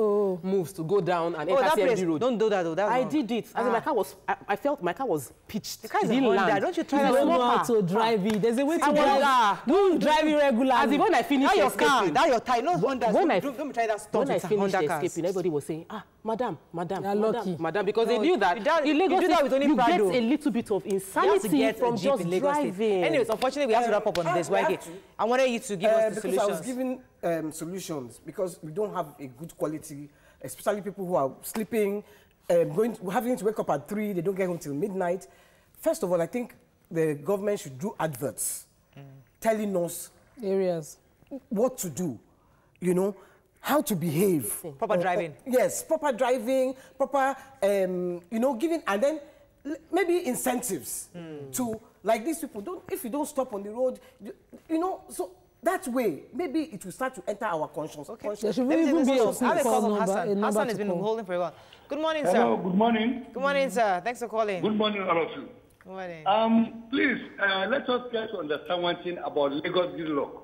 moves to go down and Oh, enter that place. CMD road. Don't do that, though. That's I did it. As in, my car was. I, I felt my car was pitched. The car is It Honda. land. Don't you try It's that don't know how to drive it. There's a way to I was drive. Don't drive it regularly. As in, when I finished That your car. That your tie. No Honda. don't, don't try that stuff when I with finished Honda cars. escaping, everybody was saying, ah, madam, madam, madam, lucky. madam, because No, they knew that you in you Lagos do that with only you get a little bit of You have to insanity get from just in Lagos State. driving. Anyways, unfortunately, we have to wrap up on Ah, this. we have I wanted you to give Uh, us the because solutions. I was giving um, solutions because we don't have a good quality, especially people who are sleeping, um, going to, having to wake up at three, they don't get home till midnight. First of all, I think the government should do adverts telling us areas. what to do, you know. How to behave. Proper driving. yes, proper driving, proper, um, you know, giving, and then maybe incentives to, like these people, don't, if you don't stop on the road, you, you know, so that way, maybe it will start to enter our conscience. Okay. conscience. should Let me take even this be a call. I have a call call number, Hassan. number Hassan has been call. holding for a while. Good morning, Hello, sir. good morning. Good morning, sir. Thanks for calling. Good morning, all of you. Good morning. Um, please, uh, let us get to understand one thing about Lagos gridlock.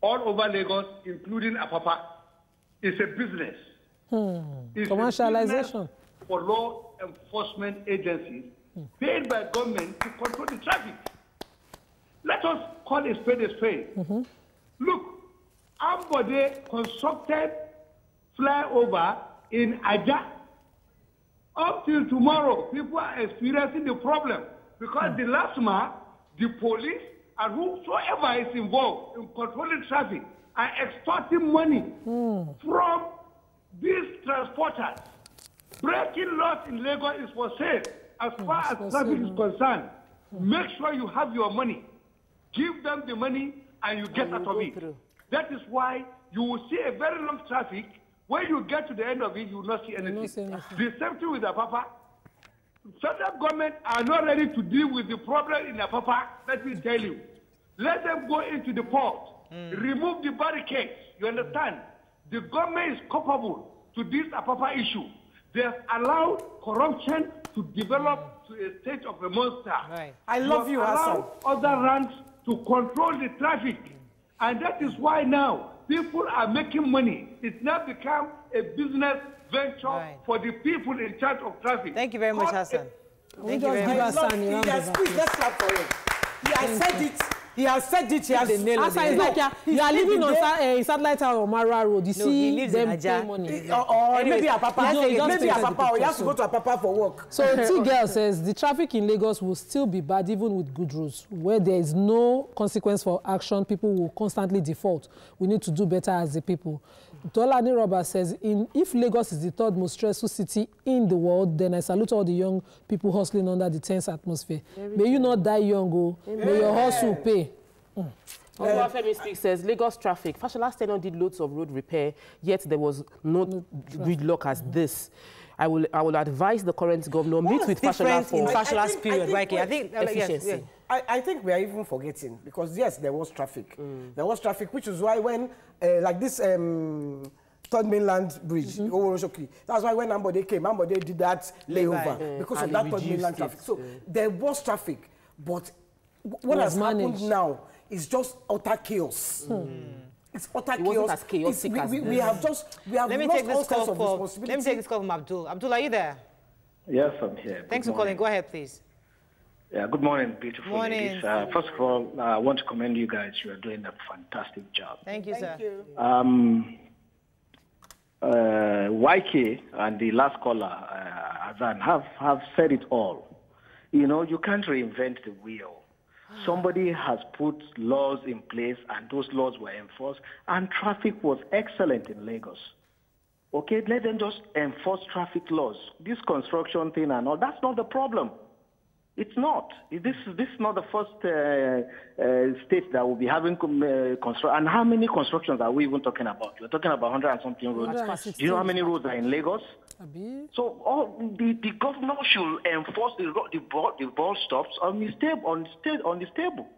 All over Lagos, including Apapa, is a business. Hmm. It's a Commercialization. business for law enforcement agencies paid by government to control the traffic. Let us call a spade a spade. Mm-hmm. Look, Ambode constructed flyover in Aja up till tomorrow, people are experiencing the problem because hmm. the LASTMA, the police, and whosoever is involved in controlling traffic are extorting money hmm. from these transporters. Breaking laws in Lagos is for sale. As hmm, far as traffic is concerned, hmm. make sure you have your money. Give them the money and you get And out of it. through. That is why you will see a very long traffic. When you get to the end of it, you will not see anything. not see anything. The same thing with Apapa. Federal government are not ready to deal with the problem in Apapa. Let me tell you. Let them go into the port, hmm. remove the barricades. You understand? Hmm. The government is culpable to this Apapa issue. They have allowed corruption to develop hmm. to a state of a monster. Right. I love have you, allowed Hassan. Other ranks to control the traffic. And that is why now people are making money. It's now become a business venture Right. for the people in charge of traffic. Thank you very much, Hassan. Thank you just very much. us Look, an he has, of let's clap for him. He has said it. He has said it. He has the nail on Asa the is head. like you are, you are living living on sa- uh, satellite tower on Mara Road. You No, he see lives them pay money. Or, maybe a papa. maybe a let's take the papa. Or he has to go to a papa for work. So T girl says the traffic in Lagos will still be bad even with good roads. Where there is no consequence for action, people will constantly default. We need to do better as a people. Tolani Robert says, in, if Lagos is the third most stressful city in the world, then I salute all the young people hustling under the tense atmosphere. May you not die young, oh. May your hustle pay. Oluwafemi Speak says Lagos traffic. Fashola Steno did loads of road repair, yet there was no gridlock as this. I will, I will advise the current governor meet with was Fashola different in for I- I Fashola's think- I period, think right? I think uh, yes, efficiency. yes. I, I think we are even forgetting because yes, there was traffic. There was traffic, which is why when uh, like this um, third mainland bridge, Oworonshoki, that's why when Ambode came, Ambode did that layover Right. because And of that third reduced mainland it, traffic. So there was traffic, but w- what was has happened now is just utter chaos. It's utter It wasn't chaos. as chaotic It's- we, we, we have just we have Let me lost take all this sense call of for. responsibility. Let me take this call from Abdul. Abdul, are you there? Yes, I'm here. Thanks Good for calling. Go ahead, please. Yeah, good morning, beautiful Morning. ladies. Uh, first of all, uh, I want to commend you guys. You are doing a fantastic job. Thank you, sir. Um, uh, YK and the last caller, uh, Hassan, have, have said it all. You know, you can't reinvent the wheel. Somebody has put laws in place, and those laws were enforced, and traffic was excellent in Lagos. Okay, let them just enforce traffic laws. This construction thing and all, that's not the problem. It's not. This, this is not the first uh, uh, state that will be having com- uh, construction. And how many constructions are we even talking about? We're talking about 100 and something roads. Do you know how many roads are in Lagos? So all the, the governor should enforce the the ball, the ball stops on the stable on the sta- on the stable.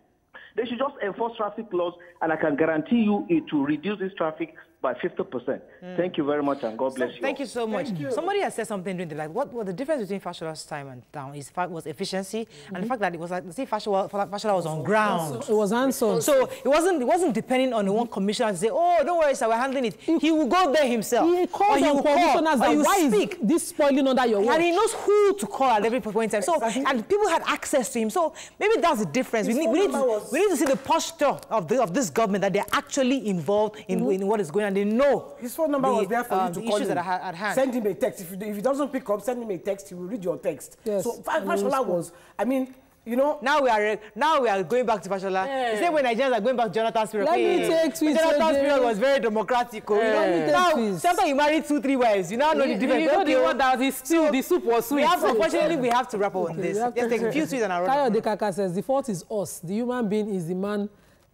They should just enforce traffic laws, and I can guarantee you it will reduce this traffic by 50%. Mm. Thank you very much, and God bless you. Thank all. you so much. Somebody has said something during the like. What was the difference between Fashola's time and now? Is fact was efficiency and the mm-hmm. fact that it was like see Fashola, Fashola was on ground. It was hands-on. So it wasn't it wasn't depending on the one commissioner to say, oh, don't worry, sir, we're handling it. He will go there himself. He or he on will call, commissioners or that he will why speak. is this spoiling under your watch? And he knows who to call at every point in time. So and people had access to him. So maybe that's the difference. We need, we, need to, was- we need to see the posture of the of this government that they're actually involved in, mm-hmm. in what is going on. They know His phone number the, was there for um, you to the call issues him. at hand. Send him a text. If, you, if he doesn't pick up, send him a text. He will read your text. Yes, So and Fashola was, I mean, you know, Now we are now we are going back to Fashola. The same way Nigerians are going back to Jonathan's period. Let me take tweets Jonathan's period was very democratic. oh, you know. Let me take Now, after you married two, three wives, you now know the difference. you know the Okay, one that is still the soup was We sweet. have, unfortunately, we have to wrap up on this. We to- take a few tweets and I'll run. Kayode Kaka says the fault is us. The human being is the man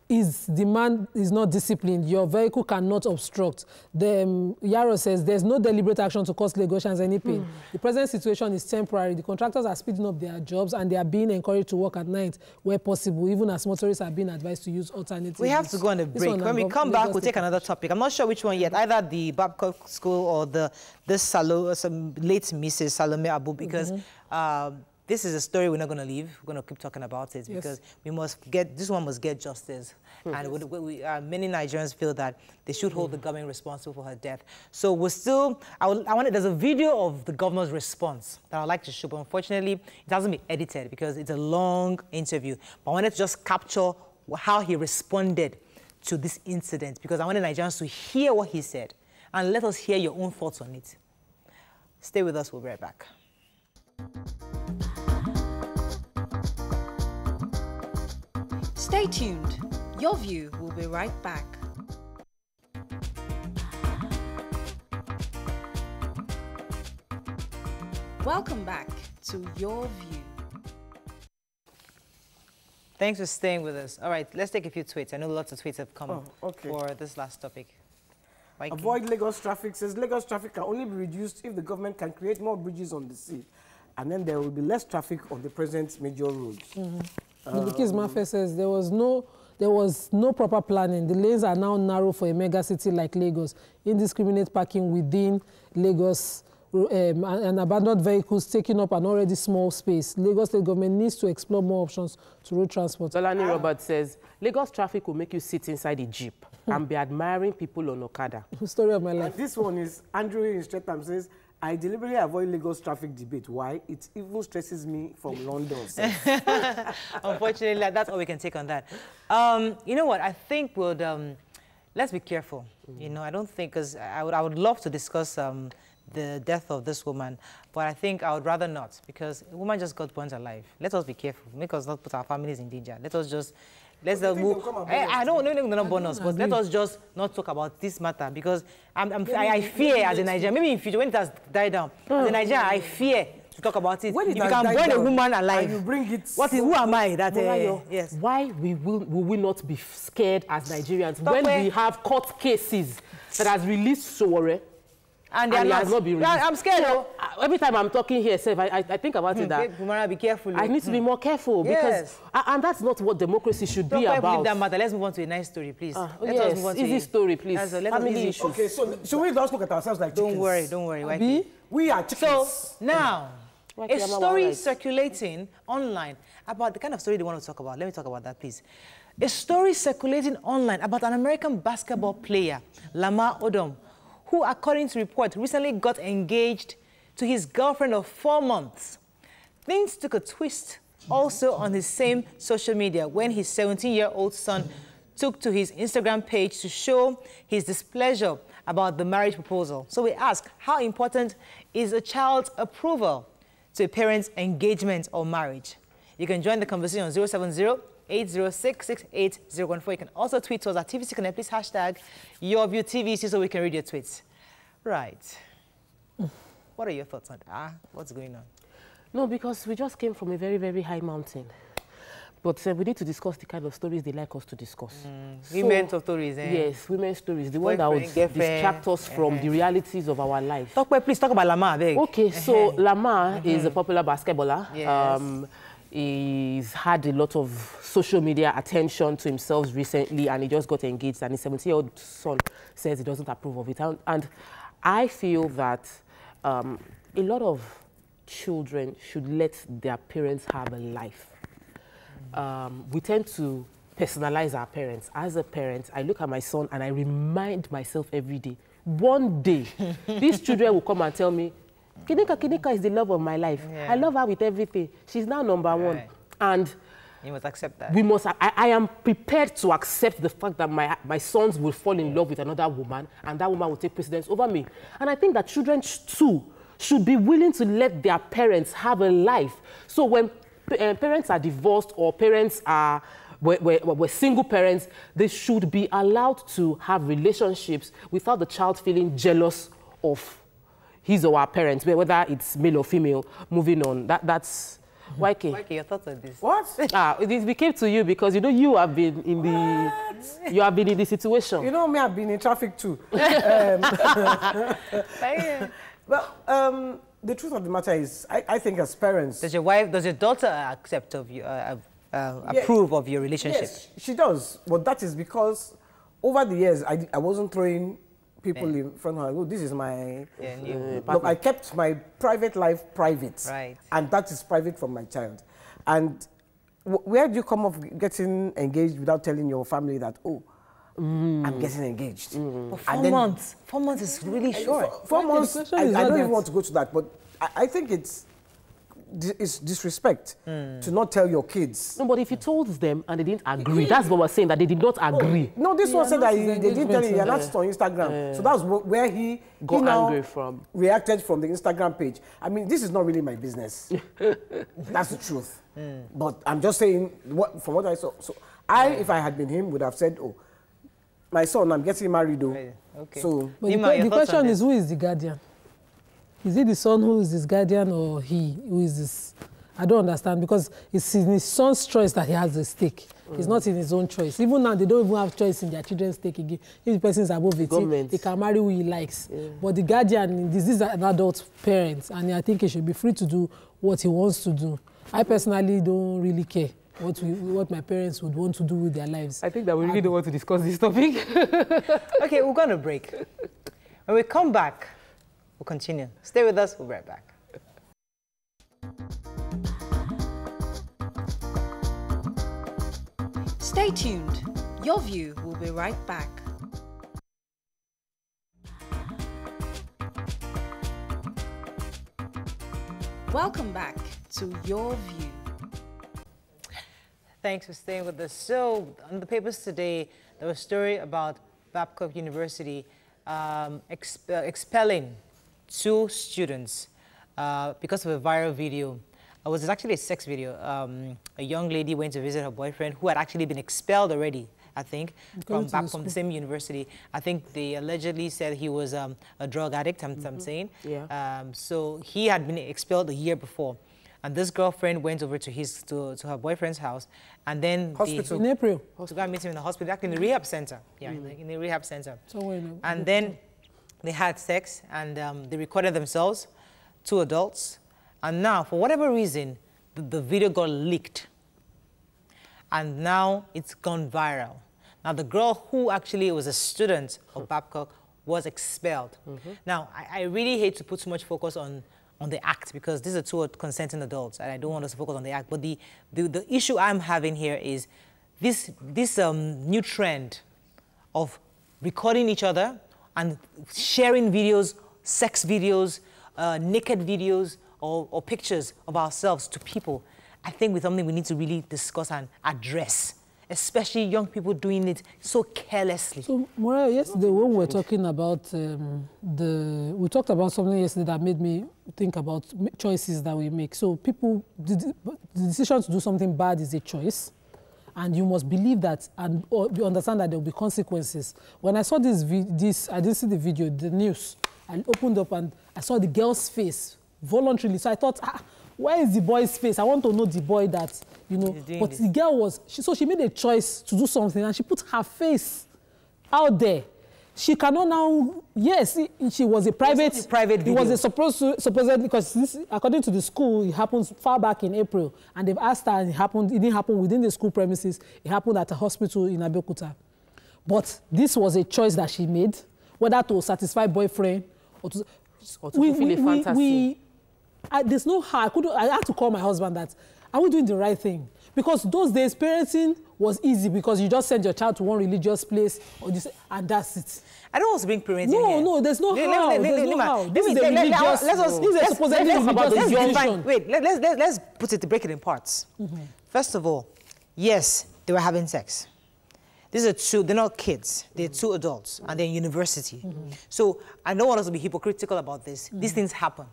is demand is not disciplined, your vehicle cannot obstruct. The um, Yaro says there's no deliberate action to cause Lagosians any pain. Mm. The present situation is temporary. The contractors are speeding up their jobs and they are being encouraged to work at night where possible, even as motorists are being advised to use alternatives. We have to go on a break. When we come back, we'll take another topic. I'm not sure which one yet, either the Babcock School or the this Salo, some late Mrs. Salome Abu, because mm -hmm. um, this is a story we're not going to leave. We're going to keep talking about it yes. because we must get, this one must get justice. Mm -hmm. And we, we, uh, many Nigerians feel that they should hold the government responsible for her death. So we're still, I, would, I wanted, there's a video of the governor's response that I'd like to show, but unfortunately, it hasn't been edited because it's a long interview. But I wanted to just capture how he responded to this incident because I wanted Nigerians to hear what he said and let us hear your own thoughts on it. Stay with us, we'll be right back. Stay tuned. Your view will be right back. Welcome back to Your View. Thanks for staying with us. All right, let's take a few tweets. I know lots of tweets have come oh, okay. for this last topic. Avoid Lagos traffic says Lagos traffic can only be reduced if the government can create more bridges on the sea. And then there will be less traffic on the present major roads. Mm -hmm. Because Mafe says there was no there was no proper planning. The lanes are now narrow for a mega city like Lagos. Indiscriminate parking within Lagos um, and abandoned vehicles taking up an already small space. Lagos state government needs to explore more options to road transport. Solani ah. Robert says, Lagos traffic will make you sit inside a jeep and be admiring people on Okada. Story of my life. And this one is Andrew in Streatham says, I deliberately avoid Lagos traffic debate. Why? It even stresses me from London. So. Unfortunately, that's all we can take on that. Um, you know what? I think we'll, um, let's be careful. Mm. You know, I don't think, because I would, I would love to discuss um, the death of this woman, but I think I would rather not, because a woman just got burnt alive. Let us be careful. Make us not put our families in danger. Let us just let's uh, move. I, I don't know, they're not bonus, but let us just not talk about this matter because I'm, I'm, I, I fear as a Nigerian, maybe in future when it has died down, as a Nigerian, I fear to talk about it. When it you can burn a woman alive. you bring it. What is, who am I that, uh, yes. Why we will, will we not be scared as Nigerians Stop when where? we have court cases that has released Sowore and they and are not. not been I'm scared. So, uh, every time I'm talking here, Seth, I, I, I think about hmm, it that Kumara, be careful. I need to be more careful yes. because uh, and that's not what democracy should Don't be about. that matter. Let's move on to a nice story, please. Uh, let yes, us move on to easy a, story, please. A, let Family issues. Okay, so should we just look at ourselves like chickens? Don't worry, don't worry. Be? We are chickens. So now, a story circulating online about the kind of story they want to talk about. Let me talk about that, please. A story circulating online about an American basketball player, Lamar Odom, who, according to report, recently got engaged to his girlfriend of four months. Things took a twist also on his same social media when his 17-year-old son took to his Instagram page to show his displeasure about the marriage proposal. So we ask, how important is a child's approval to a parent's engagement or marriage? You can join the conversation on 070 806-68014. You can also tweet to us at TVC Connect. Please hashtag your view TVC so we can read your tweets. Right. what are your thoughts on that? Ah, what's going on? No, because we just came from a very, very high mountain. But uh, we need to discuss the kind of stories they like us to discuss. Mm. So, women's stories, eh? Yes, women's stories. The one that would distract us from uh -huh. the realities of our life. Talk, about please talk about Lamar, beg. Okay, so uh -huh. Lamar is a popular basketballer. Yes. Um, He's had a lot of social media attention to himself recently and he just got engaged and his 17-year-old son says he doesn't approve of it. And, and I feel that um, a lot of children should let their parents have a life. Um, we tend to personalize our parents. As a parent, I look at my son and I remind myself every day, one day, these children will come and tell me, Kinika Kinika is the love of my life. Yeah. I love her with everything. She's now number right. one. And you must accept that. We must, I, I, am prepared to accept the fact that my, my sons will fall in love with another woman and that woman will take precedence over me. And I think that children too should be willing to let their parents have a life. So when uh, parents are divorced or parents are we're, we're, we're, single parents, they should be allowed to have relationships without the child feeling jealous of his or our parents, whether it's male or female, moving on. That, that's, YK. Okay, your thoughts on this? What? Ah, it became to you because you know you have been in the you have been in the situation. You know me, I've been in traffic too. um, well, um, the truth of the matter is, I, I think as parents, Does your wife, does your daughter accept of you, uh, uh, Yeah. approve of your relationship? yes, she does. But that is because over the years, I, I wasn't throwing people in front of her. Oh, this is my. Yeah, and you- uh, Look, I kept my private life private. Right. And that is private from my child. And wh- where do you come off getting engaged without telling your family that, oh, I'm mm. getting engaged? Mm. For four then- months. Four months is really short. Four, four months, I, I don't even want to go to that, but I, I think it's, di- it's disrespect to not tell your kids. No, but if you told them and they didn't agree, that's what we're saying, that they did not oh, agree. No, this He one said that he, they didn't tell him. He engagement, announced it on Instagram. so that's where he Got he now angry from. Reacted from the Instagram page. I mean, this is not really my business. that's the truth. But I'm just saying, what, from what I saw. So I, if I had been him, would have said, "Oh, my son, I'm getting married, though." Okay. So But the, Nima, que- the question is, who is the guardian? Is it the son who is his guardian or he who is this? I don't understand because it's in his son's choice that he has the stake. It's not in his own choice. Even now, they don't even have choice in their children's stake again. If the person is above 18, Government. he can marry who he likes. But the guardian, this is an adult parent, and I think he should be free to do what he wants to do. I personally don't really care what, we, what my parents would want to do with their lives. I think that we really don't want to discuss this topic. Okay, we're going to break. When we come back, we'll continue. Stay with us. We'll be right back. Stay tuned. Your view will be right back. Welcome back to Your View. Thanks for staying with us. So, on the papers today, there was a story about Babcock University um, exp- uh, expelling two students uh, because of a viral video. It was actually a sex video. Um, a young lady went to visit her boyfriend who had actually been expelled already, I think, from, back the from the same university. I think they allegedly said he was um, a drug addict, I'm, I'm saying. Yeah. Um, so he had been expelled a year before. And this girlfriend went over to his to, to her boyfriend's house, and then the- Hospital. In April, to go and meet him in the hospital, actually in the rehab center. Yeah, in, the, in the rehab center. in the- And then they had sex and um, they recorded themselves, two adults. And now, for whatever reason, the, the video got leaked. And now it's gone viral. Now, the girl who actually was a student of Babcock was expelled. Now, I, I really hate to put too much focus on, on the act because these are two consenting adults and I don't want us to focus on the act. But the, the, the issue I'm having here is this, this um, new trend of recording each other and sharing videos, sex videos, uh, naked videos, or, or pictures of ourselves to people, I think with something we need to really discuss and address, especially young people doing it so carelessly. So, Mora, yesterday when we were talking about um, the, we talked about something yesterday that made me think about choices that we make. So, people, the, the decision to do something bad is a choice, and you must believe that and or you understand that there will be consequences. When I saw this, this, I didn't see the video, the news. I opened up and I saw the girl's face voluntarily. So I thought, ah, where is the boy's face? I want to know the boy that you know. But this. the girl was, she, so she made a choice to do something, and she put her face out there. She cannot now. Yes, she was a private. a private It was video. a supposed to, supposedly because this, according to the school, it happens far back in April, and they've asked her. And it happened. It didn't happen within the school premises. It happened at a hospital in Abeokuta. But this was a choice that she made, whether to satisfy boyfriend or to. Or to fulfill a fantasy. we, I, there's no how I could I had to call my husband that are we doing the right thing because those days parenting was easy because you just send your child to one religious place or and that's it. I don't want to bring parenting No, here. no, there's no Let- how, let- let- there's let- no let- how. let This is a let- let- religious- let's just- this is let's- supposedly let's religious the young- institution. Wait, let, let's, let, let's put it, break it in parts. First of all, yes, they were having sex. These are two, they're not kids, they're two adults, and they're in university. So I don't want us to be hypocritical about this. These things happen.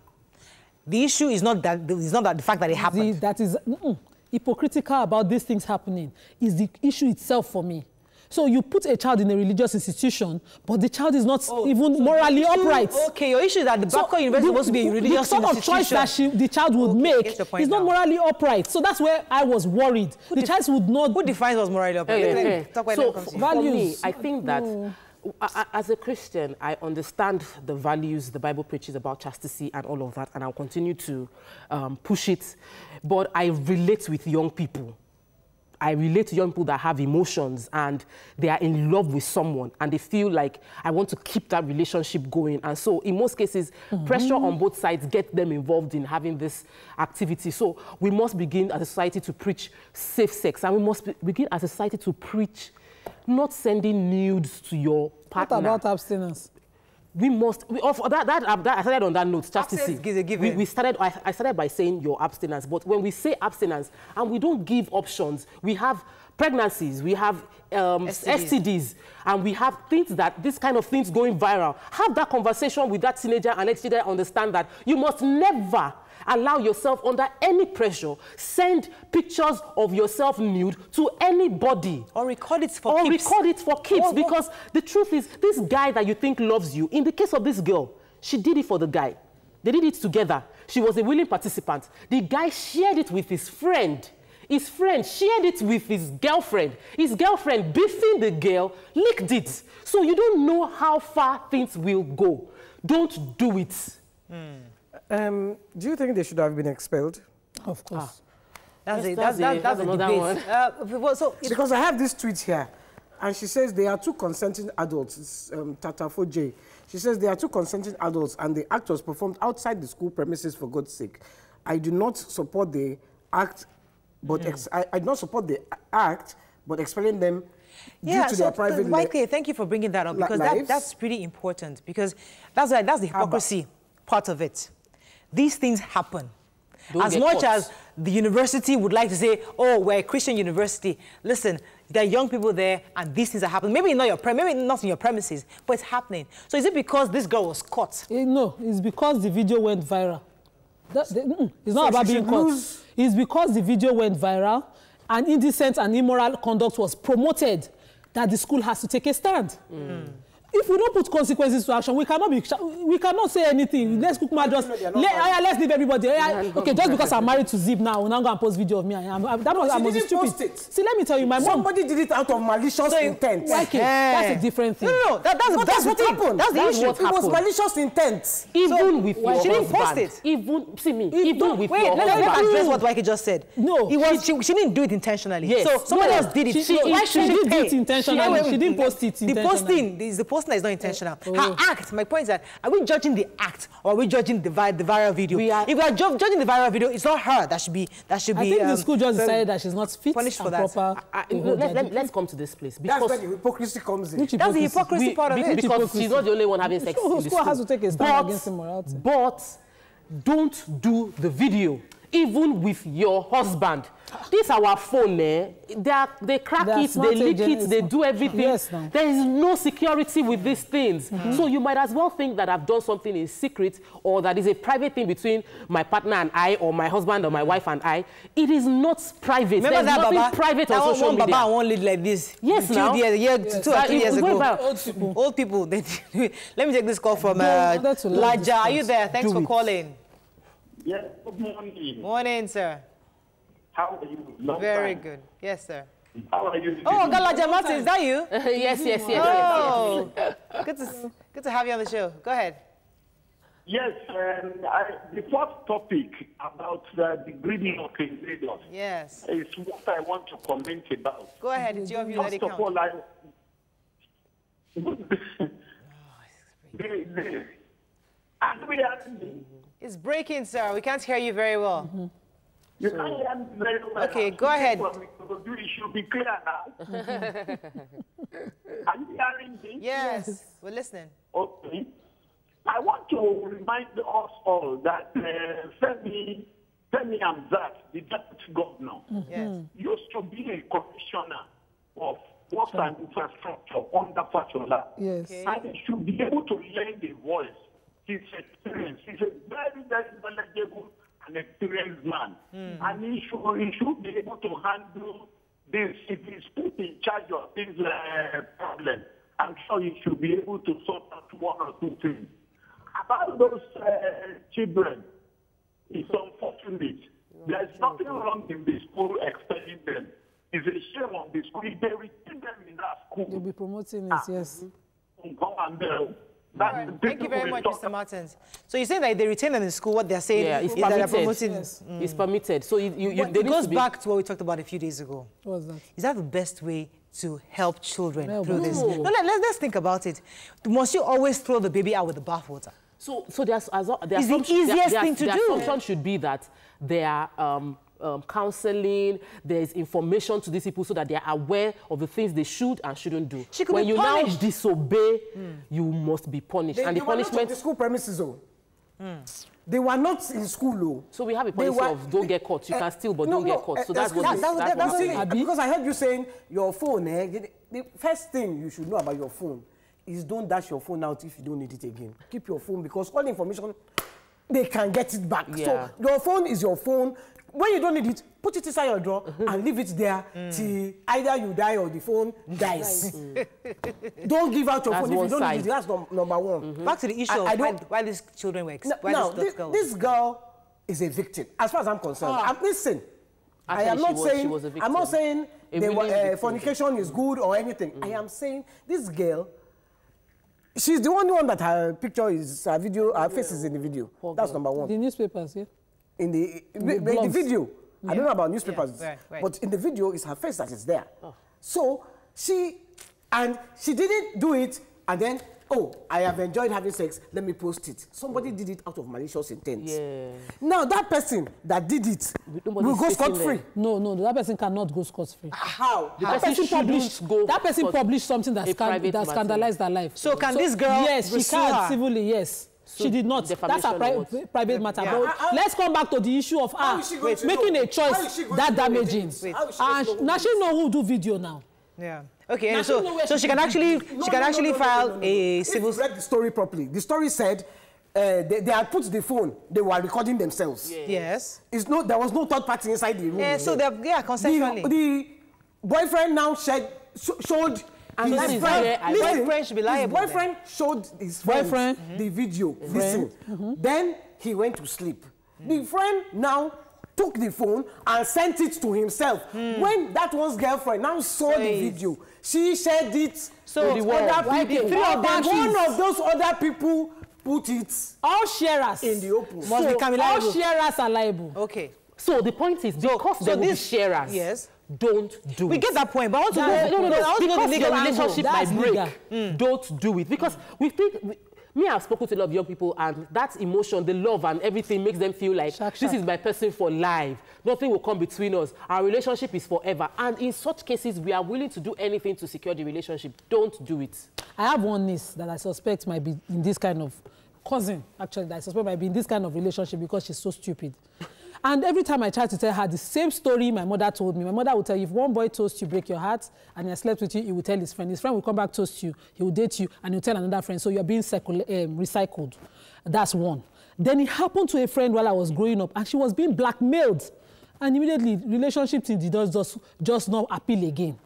The issue is not that, is not that the fact that it The, happened. that is mm, hypocritical about these things happening is the issue itself for me. So you put a child in a religious institution, but the child is not oh, even morally upright. Okay, your issue is that the So Babcock University is supposed to be a the- religious The sort of choice that she, the child would Okay, make get is not now. morally upright. So that's where I was worried. the child would not. Who defines what's morally upright? Yeah, Let me yeah, yeah. talk So it comes to f- you. for me, I think that a- a- as a Christian, I understand the values the Bible preaches about chastity and all of that, and I'll continue to um, push it. But I relate with young people. I relate to young people that have emotions and they are in love with someone and they feel like I want to keep that relationship going. And so, in most cases, pressure on both sides get them involved in having this activity. So, we must begin as a society to preach safe sex and we must be- begin as a society to preach not sending nudes to your What partner about abstinence? we must we, of that, that, that I started on that note chastity Abstinence is a given. we, we started I, I started by saying your abstinence but when we say abstinence and we don't give options we have pregnancies we have um, STDs. STDs and we have things that this kind of things going viral have that conversation with that teenager and let teenager understand that you must never allow yourself under any pressure. Send pictures of yourself nude to anybody. Or record it for or keeps. record it for keeps what- because the truth is this guy that you think loves you in the case of this girl she did it for the guy. They did it together. She was a willing participant. The guy shared it with his friend. His friend shared it with his girlfriend. His girlfriend beefing the girl leaked it. So you don't know how far things will go. Don't do it hmm. Um, do you think they should have been expelled? Of course. That's, Yes, a, that's that's, that's, a- that's that's a another debate. Uh, well, so Because I have this tweet here, and she says they are two consenting adults. It's um, Tata J. She says they are two consenting adults, and the act was performed outside the school premises for God's sake. I do not support the act, but ex- I, I do not support the act, but expelling them yeah, due to so their private. Mike, li- thank you for bringing that up because that, that's pretty important because that's like, that's the hypocrisy part of it. These things happen. Don't as much caught. as the university would like to say, oh, we're a Christian university, listen, there are young people there and these things are happening. Maybe not your pre- maybe not in your premises, but it's happening. So is it because this girl was caught? Eh, no, it's because the video went viral. That, the- mm, it's not So about being caught. lose- It's because the video went viral and indecent and immoral conduct was promoted that the school has to take a stand. If we don't put consequences to action, we cannot be, we cannot say anything. Let's cook my just, let, ah, let's leave everybody. Ah, okay, just because I'm married to Zip now, now go and post video of me. I'm, I'm, that was, she I must be stupid. post it. See, let me tell you, my mom. Somebody did it out of malicious intent. Okay, that's a different thing. No, no, no. That, that's, But that's, that's the what thing. happened. That's the That's issue. what It was happened. malicious intent. even with why- your she didn't post it. even see me If even don't- with Wait, your let, let me husband address what Waike just said. No. It was, she, she didn't do it intentionally. Yes. So somebody No, else did it. she- so no, why she should did it intentionally. She didn't post it The intentionally. posting, the, the posting is not intentional. Oh. Her act, my point is that, are we judging the act or are we judging the, vi- the viral video? We are- if we are ju- judging the viral video, it's not her that should be, that should I be think um, the school just very- decided that she's not fit punished for that. proper. I, to let, let, let's come to this place That's because where the hypocrisy comes in. Which That's the hypocrisy we- part of it. because Hypocrisy. she's not the only one having sex School- in the school school. has to take a stand against immorality. But don't do the video, even with your husband. This our phone, eh? They, are, they crack They are it, they leak it, they do everything. Yes, now. There is no security with these things. So you might as well think that I've done something in secret or that is a private thing between my partner and I or my husband or my wife and I. It is not private. Remember There's that nothing Baba? private that on one, social one media. Baba and one lead like this. Yes, two now. Years, yeah, two or three years ago. Old people. Old people. Let me take this call from Don't uh, bother to learn this Laja. Are you there? Thanks Do for it. calling. Yes, good morning. Morning, sir. How are you? Long Very time. good. Yes, sir. How are you? Oh, Galaja Martin, is that you? yes, yes, yes. yes. Oh, good to, good to have you on the show. Go ahead. Yes, um, I, the first topic about uh, the breeding of invaders Yes. is what I want to comment about. Go ahead. It's your view. First of count. all, I. the, the, and we are, It's breaking, sir. We can't hear you very well. you can't hear me very well. Okay, go ahead. for me to do it should be clear now. are you hearing me? Yes. We're listening. Okay. I want to remind us all that uh, Femi, Femi Hamzat, the deputy governor, Yes. used to be a commissioner of works and infrastructure under Fashola. Yes. Okay. And he should be able to lend a voice. His experience. He's a very, very knowledgeable and experienced man. And he should, he should be able to handle this, if he's put in charge of this uh, problem, I'm sure he should be able to sort out one or two things. About those uh, children, it's unfortunate. There's nothing wrong in the school expelling them. It's a shame on the school. If they retain them in that school. They'll be promoting it, yes. Go and that's the Thank you very much, Mr. Martins. So you're saying that if they retain them in school, what they're saying Yeah, is it's that they're permitted. promoting. It's permitted. So you, you, you it goes to be- back to what we talked about a few days ago. What was that? Is that the best way to help children No, through this? no. No, let, us let's think about it. Must you always throw the baby out with the bathwater? So, so there's, as, their It's the easiest their- their- thing to their do. assumption should be that they are um, um, counseling, there's information to these people so that they are aware of the things they should and shouldn't do. She could when be you punished. now disobey, you must be punished. They, and they the were not on punishment. the school premises, oh. They were not in school, oh. So we have a They policy were- of don't get caught. You Eh, can steal, but no, don't no, get caught. So eh, that's what. excuse this- me. that's what You this see, is. Abi? because I heard you saying your phone, eh, the, the first thing you should know about your phone is don't dash your phone out if you don't need it again. Keep your phone because all the information, they can get it back. Yeah. So your phone is your phone. When you don't need it, put it inside your drawer and leave it there Mm. till either you die or the phone dies. don't give out your That's phone if you don't side. need it. That's num- number one. Back to the issue I- of I why, don't- why these children were No, why now, this, girl. this girl is a victim. As far as I'm concerned, I'm listen. I Actually, am not was- saying. was I'm not saying A they were, uh, fornication is good or anything. I am saying this girl. She's the only one that her picture is her video. Her face is in the video. That's number one The newspapers, yeah? In the, in the the, in the blogs. video. I don't know about newspapers, Yeah, right, right. but in the video, it's her face that is there. So she, and she didn't do it, and then, oh, I have enjoyed having sex, let me post it. Somebody did it out of malicious intent. Yeah. Now, that person that did it Nobody's will go sitting scot free. there. No, no, that person cannot go scot-free. How? The That person person published, go that person published something that, scan, that matter. scandalized her life. So can this girl Yes, she can her? civilly, yes. She did not. That's a pri- what? private matter. Yeah. But How- let's come back to the issue of her she making know? a choice she that damaging. she And now she know who do video now. Yeah. Okay. And she so, where so she she can actually, No, she can no, actually no, no, file no, no, no. a If civil. you read the story properly, the story said uh, they, they had put the phone, they were recording themselves. Yes. It's no, there was no third party inside the room. Yeah. So they're yeah consensually. the, the boyfriend now shared, sh- showed And his that is friend, where listen, Boyfriend should be liable His boyfriend showed his friend Boyfriend. the mm-hmm. video. Listen, mm-hmm. then he went to sleep. Mm. The friend now took the phone and sent it to himself. Mm. When that one's girlfriend now saw the video, she shared it So with the other world. people. The three of them one of those other people put it All sharers in the open. Must so be can be all sharers are liable. Okay. So the point is, because so there will be sharers, yes. Don't do We it. get that point, but I want to Yeah, go. no, no, no. I want to go your relationship That's might break. legal. Don't do it. Because we think, we, me, I've spoken to a lot of young people, and that emotion, the love, and everything makes them feel like Shark, this shark. is my person for life. Nothing will come between us. Our relationship is forever. And in such cases, we are willing to do anything to secure the relationship. Don't do it. I have one niece that I suspect might be in this kind of cousin, actually, that I suspect might be in this kind of relationship because she's so stupid. And every time I try to tell her the same story my mother told me, my mother would tell you, if one boy toast you, break your heart, and he slept with you, he will tell his friend. His friend will come back, toast you, he will date you, and he'll tell another friend. So you're being circul- um, recycled. That's one. Then it happened to a friend while I was growing up, and she was being blackmailed. And immediately, relationship thing did not just, just not appeal again.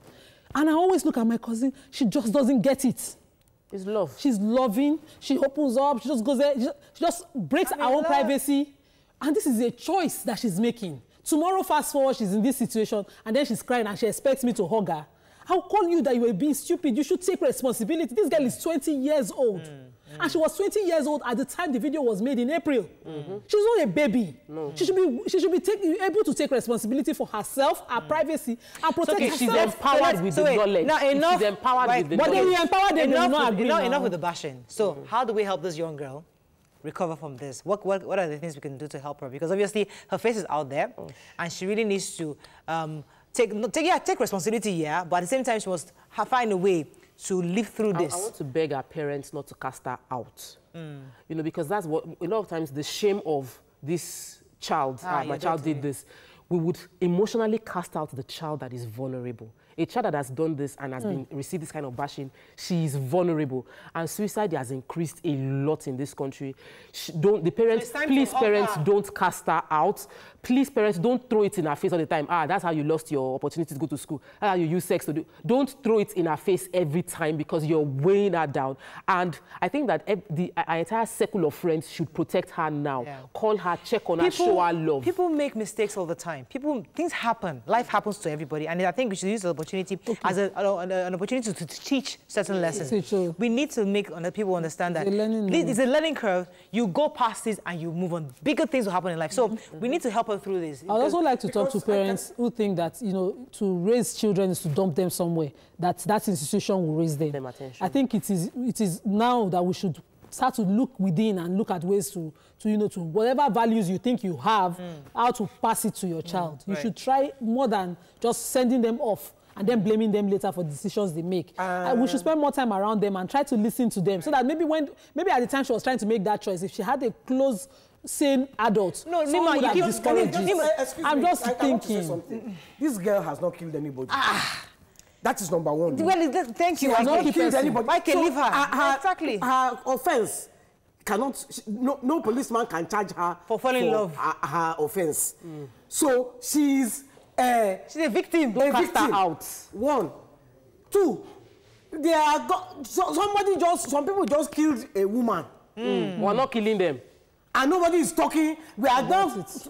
And I always look at my cousin, she just doesn't get it. It's love. She's loving. She opens up. She just goes there. She just, she just breaks I'm her in own love. privacy. And this is a choice that she's making. Tomorrow, fast forward, she's in this situation, and then she's crying, and she expects me to hug her. I'll call you that you were being stupid. You should take responsibility. This girl is 20 years old. Mm, mm. And she was 20 years old at the time the video was made in April. Mm-hmm. She's not a baby. She should be, she should be take, able to take responsibility for herself, her mm. privacy, and protect okay, herself. she's empowered let's- with so the wait, knowledge. Now If enough. she's empowered right, with the But then knowledge. you empower them, they will enough not with, agree enough, now. enough with the bashing. So mm-hmm. how do we help this young girl recover from this? What, what, what are the things we can do to help her? Because obviously her face is out there, and she really needs to um, take, take, yeah, take responsibility, yeah, but at the same time she must find a way to live through I, this. I want to beg our parents not to cast her out. You know, because that's what a lot of times the shame of this child, Ah, ah, my child did this, we would emotionally cast out the child that is vulnerable. A child that has done this and has Hmm. been received this kind of bashing, she is vulnerable. And suicide has increased a lot in this country. Sh don't the parents, it's time to please parents, don't cast her out. Please parents, don't throw it in her face all the time. Ah, that's how you lost your opportunity to go to school. That's how you use sex to do. Don't throw it in her face every time because you're weighing her down. And I think that the our entire circle of friends should protect her now. Yeah. Call her, check on her, show her love. People make mistakes all the time. People, things happen. Life happens to everybody, and I think we should use the opportunity as a, an, an opportunity to, to teach certain lessons. We need to make other people understand that It's a learning curve. a learning curve. You go past this and you move on. Bigger things will happen in life. So Mm-hmm. we need to help through this. I would also like to talk to parents who think that you know to raise children is to dump them somewhere. That that institution will raise them. Them. I think it is it is now that we should start to look within and look at ways to to you know to whatever values you think you have, how to pass it to your child. You right. should try more than just sending them off. And then blaming them later for decisions they make. Uh, we should spend more time around them and try to listen to them, so that maybe when maybe at the time she was trying to make that choice, if she had a close, sane adult, No, Nima, you keep-. Nima, excuse I'm me, just I, I want to say thinking. something. This girl has not killed anybody. Ah. That is number one. Well, that- thank you. She has not killed anybody. Why can't So leave her? Her, her, exactly. Her offense cannot. she- No, no policeman can charge her For falling in love. Her, her offense. So she's uh, She's a victim. a cast her victim. out. One, two. They are go- so, somebody just some people just killed a woman. We're not killing them. And nobody is talking we are now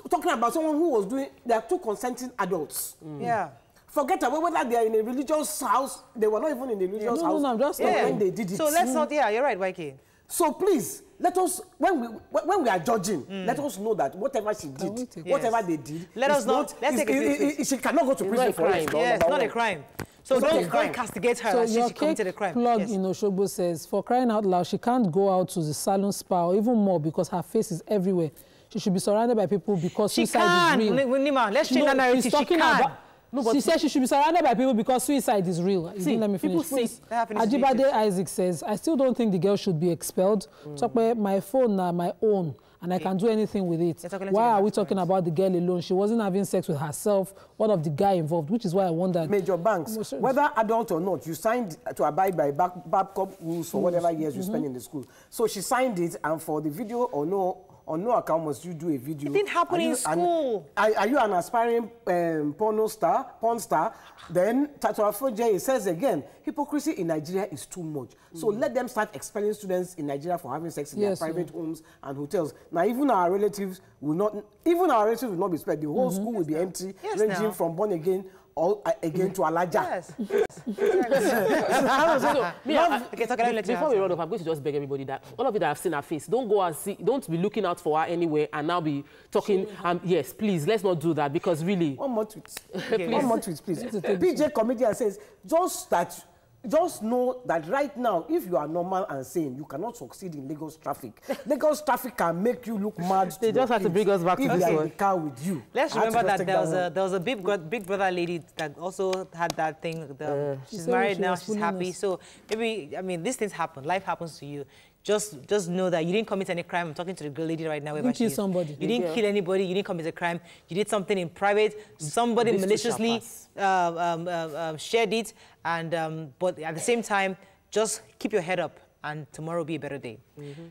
talking about someone who was doing they are two consenting adults. Yeah. forget about whether they are in a religious house they were not even in a religious No, no, house no, I'm just- Yeah. when they did it. So let's not. Yeah, you're right, YK. So please let us when we when we are judging let us know that whatever she did take- whatever Yes. they did Let us not- let's take a i- big i- switch. i- she cannot go to prison for it Yeah, number not a crime. So don't, don't castigate her So as your she committed a crime. plug Yes. in Oshogbo says, for crying out loud, she can't go out to the salon spa or even more because her face is everywhere. She should be surrounded by people because She suicide can. is real. Ni- Nima, let's change that she's narrative. She talking can. about. No, but- she said she should be surrounded by people because suicide is real. See, let me finish. Please. Ajibade. Isaac says, I still don't think the girl should be expelled. Talk about my phone now, my own, and I can do anything with it. Why are we talking about the girl alone? She wasn't having sex with herself. What of the guy involved? Which is why I wondered. Major banks, whether adult or not, you signed to abide by Bab- Babcock rules for whatever years you Mm-hmm. spend in the school. So she signed it, and for the video or no, on no account must you do a video. It didn't happen Are you in an- school. are, are you an aspiring um, porno star, porn star? Then Afoje says again, hypocrisy in Nigeria is too much. So Mm. let them start expelling students in Nigeria for having sex in Yes, their private homes and hotels. Now even our relatives will not, even our relatives will not be spared. The whole school will be empty. Yes, ranging now. from born again or uh, again to Alaja. Yes. so, me, I- Okay, talk, you before we run off, I'm going to just beg everybody that all of you that have seen her face, don't go and see, don't be looking out for her anywhere and now be talking. Um, yes, please, let's not do that because really, One more tweet. Please. One more tweet, please. PJ comedian says, just that, just know that right now, if you are normal and sane, you cannot succeed in Lagos traffic. Lagos traffic can make you look mad. They just have to bring us back to if this they are in one. the car with you. Let's to remember that there was one. a there was a big big brother lady that also had that thing. The, um, she's said married she now. She's happy. us. So maybe I mean these things happen. Life happens to you. Just just know that you didn't commit any crime. I'm talking to the girl lady right now. wherever didn't kill somebody. You didn't kill anybody. You didn't commit a crime. You did something in private. Somebody This maliciously uh, um, um, um, shared it, and um, but at the same time, just keep your head up, and tomorrow will be a better day.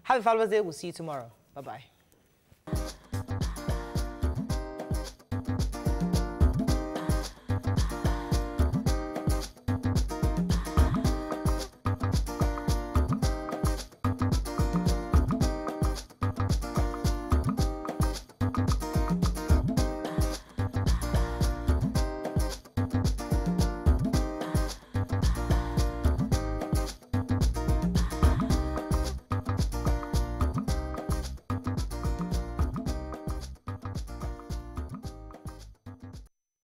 Have a fabulous day. We'll see you tomorrow. Bye bye.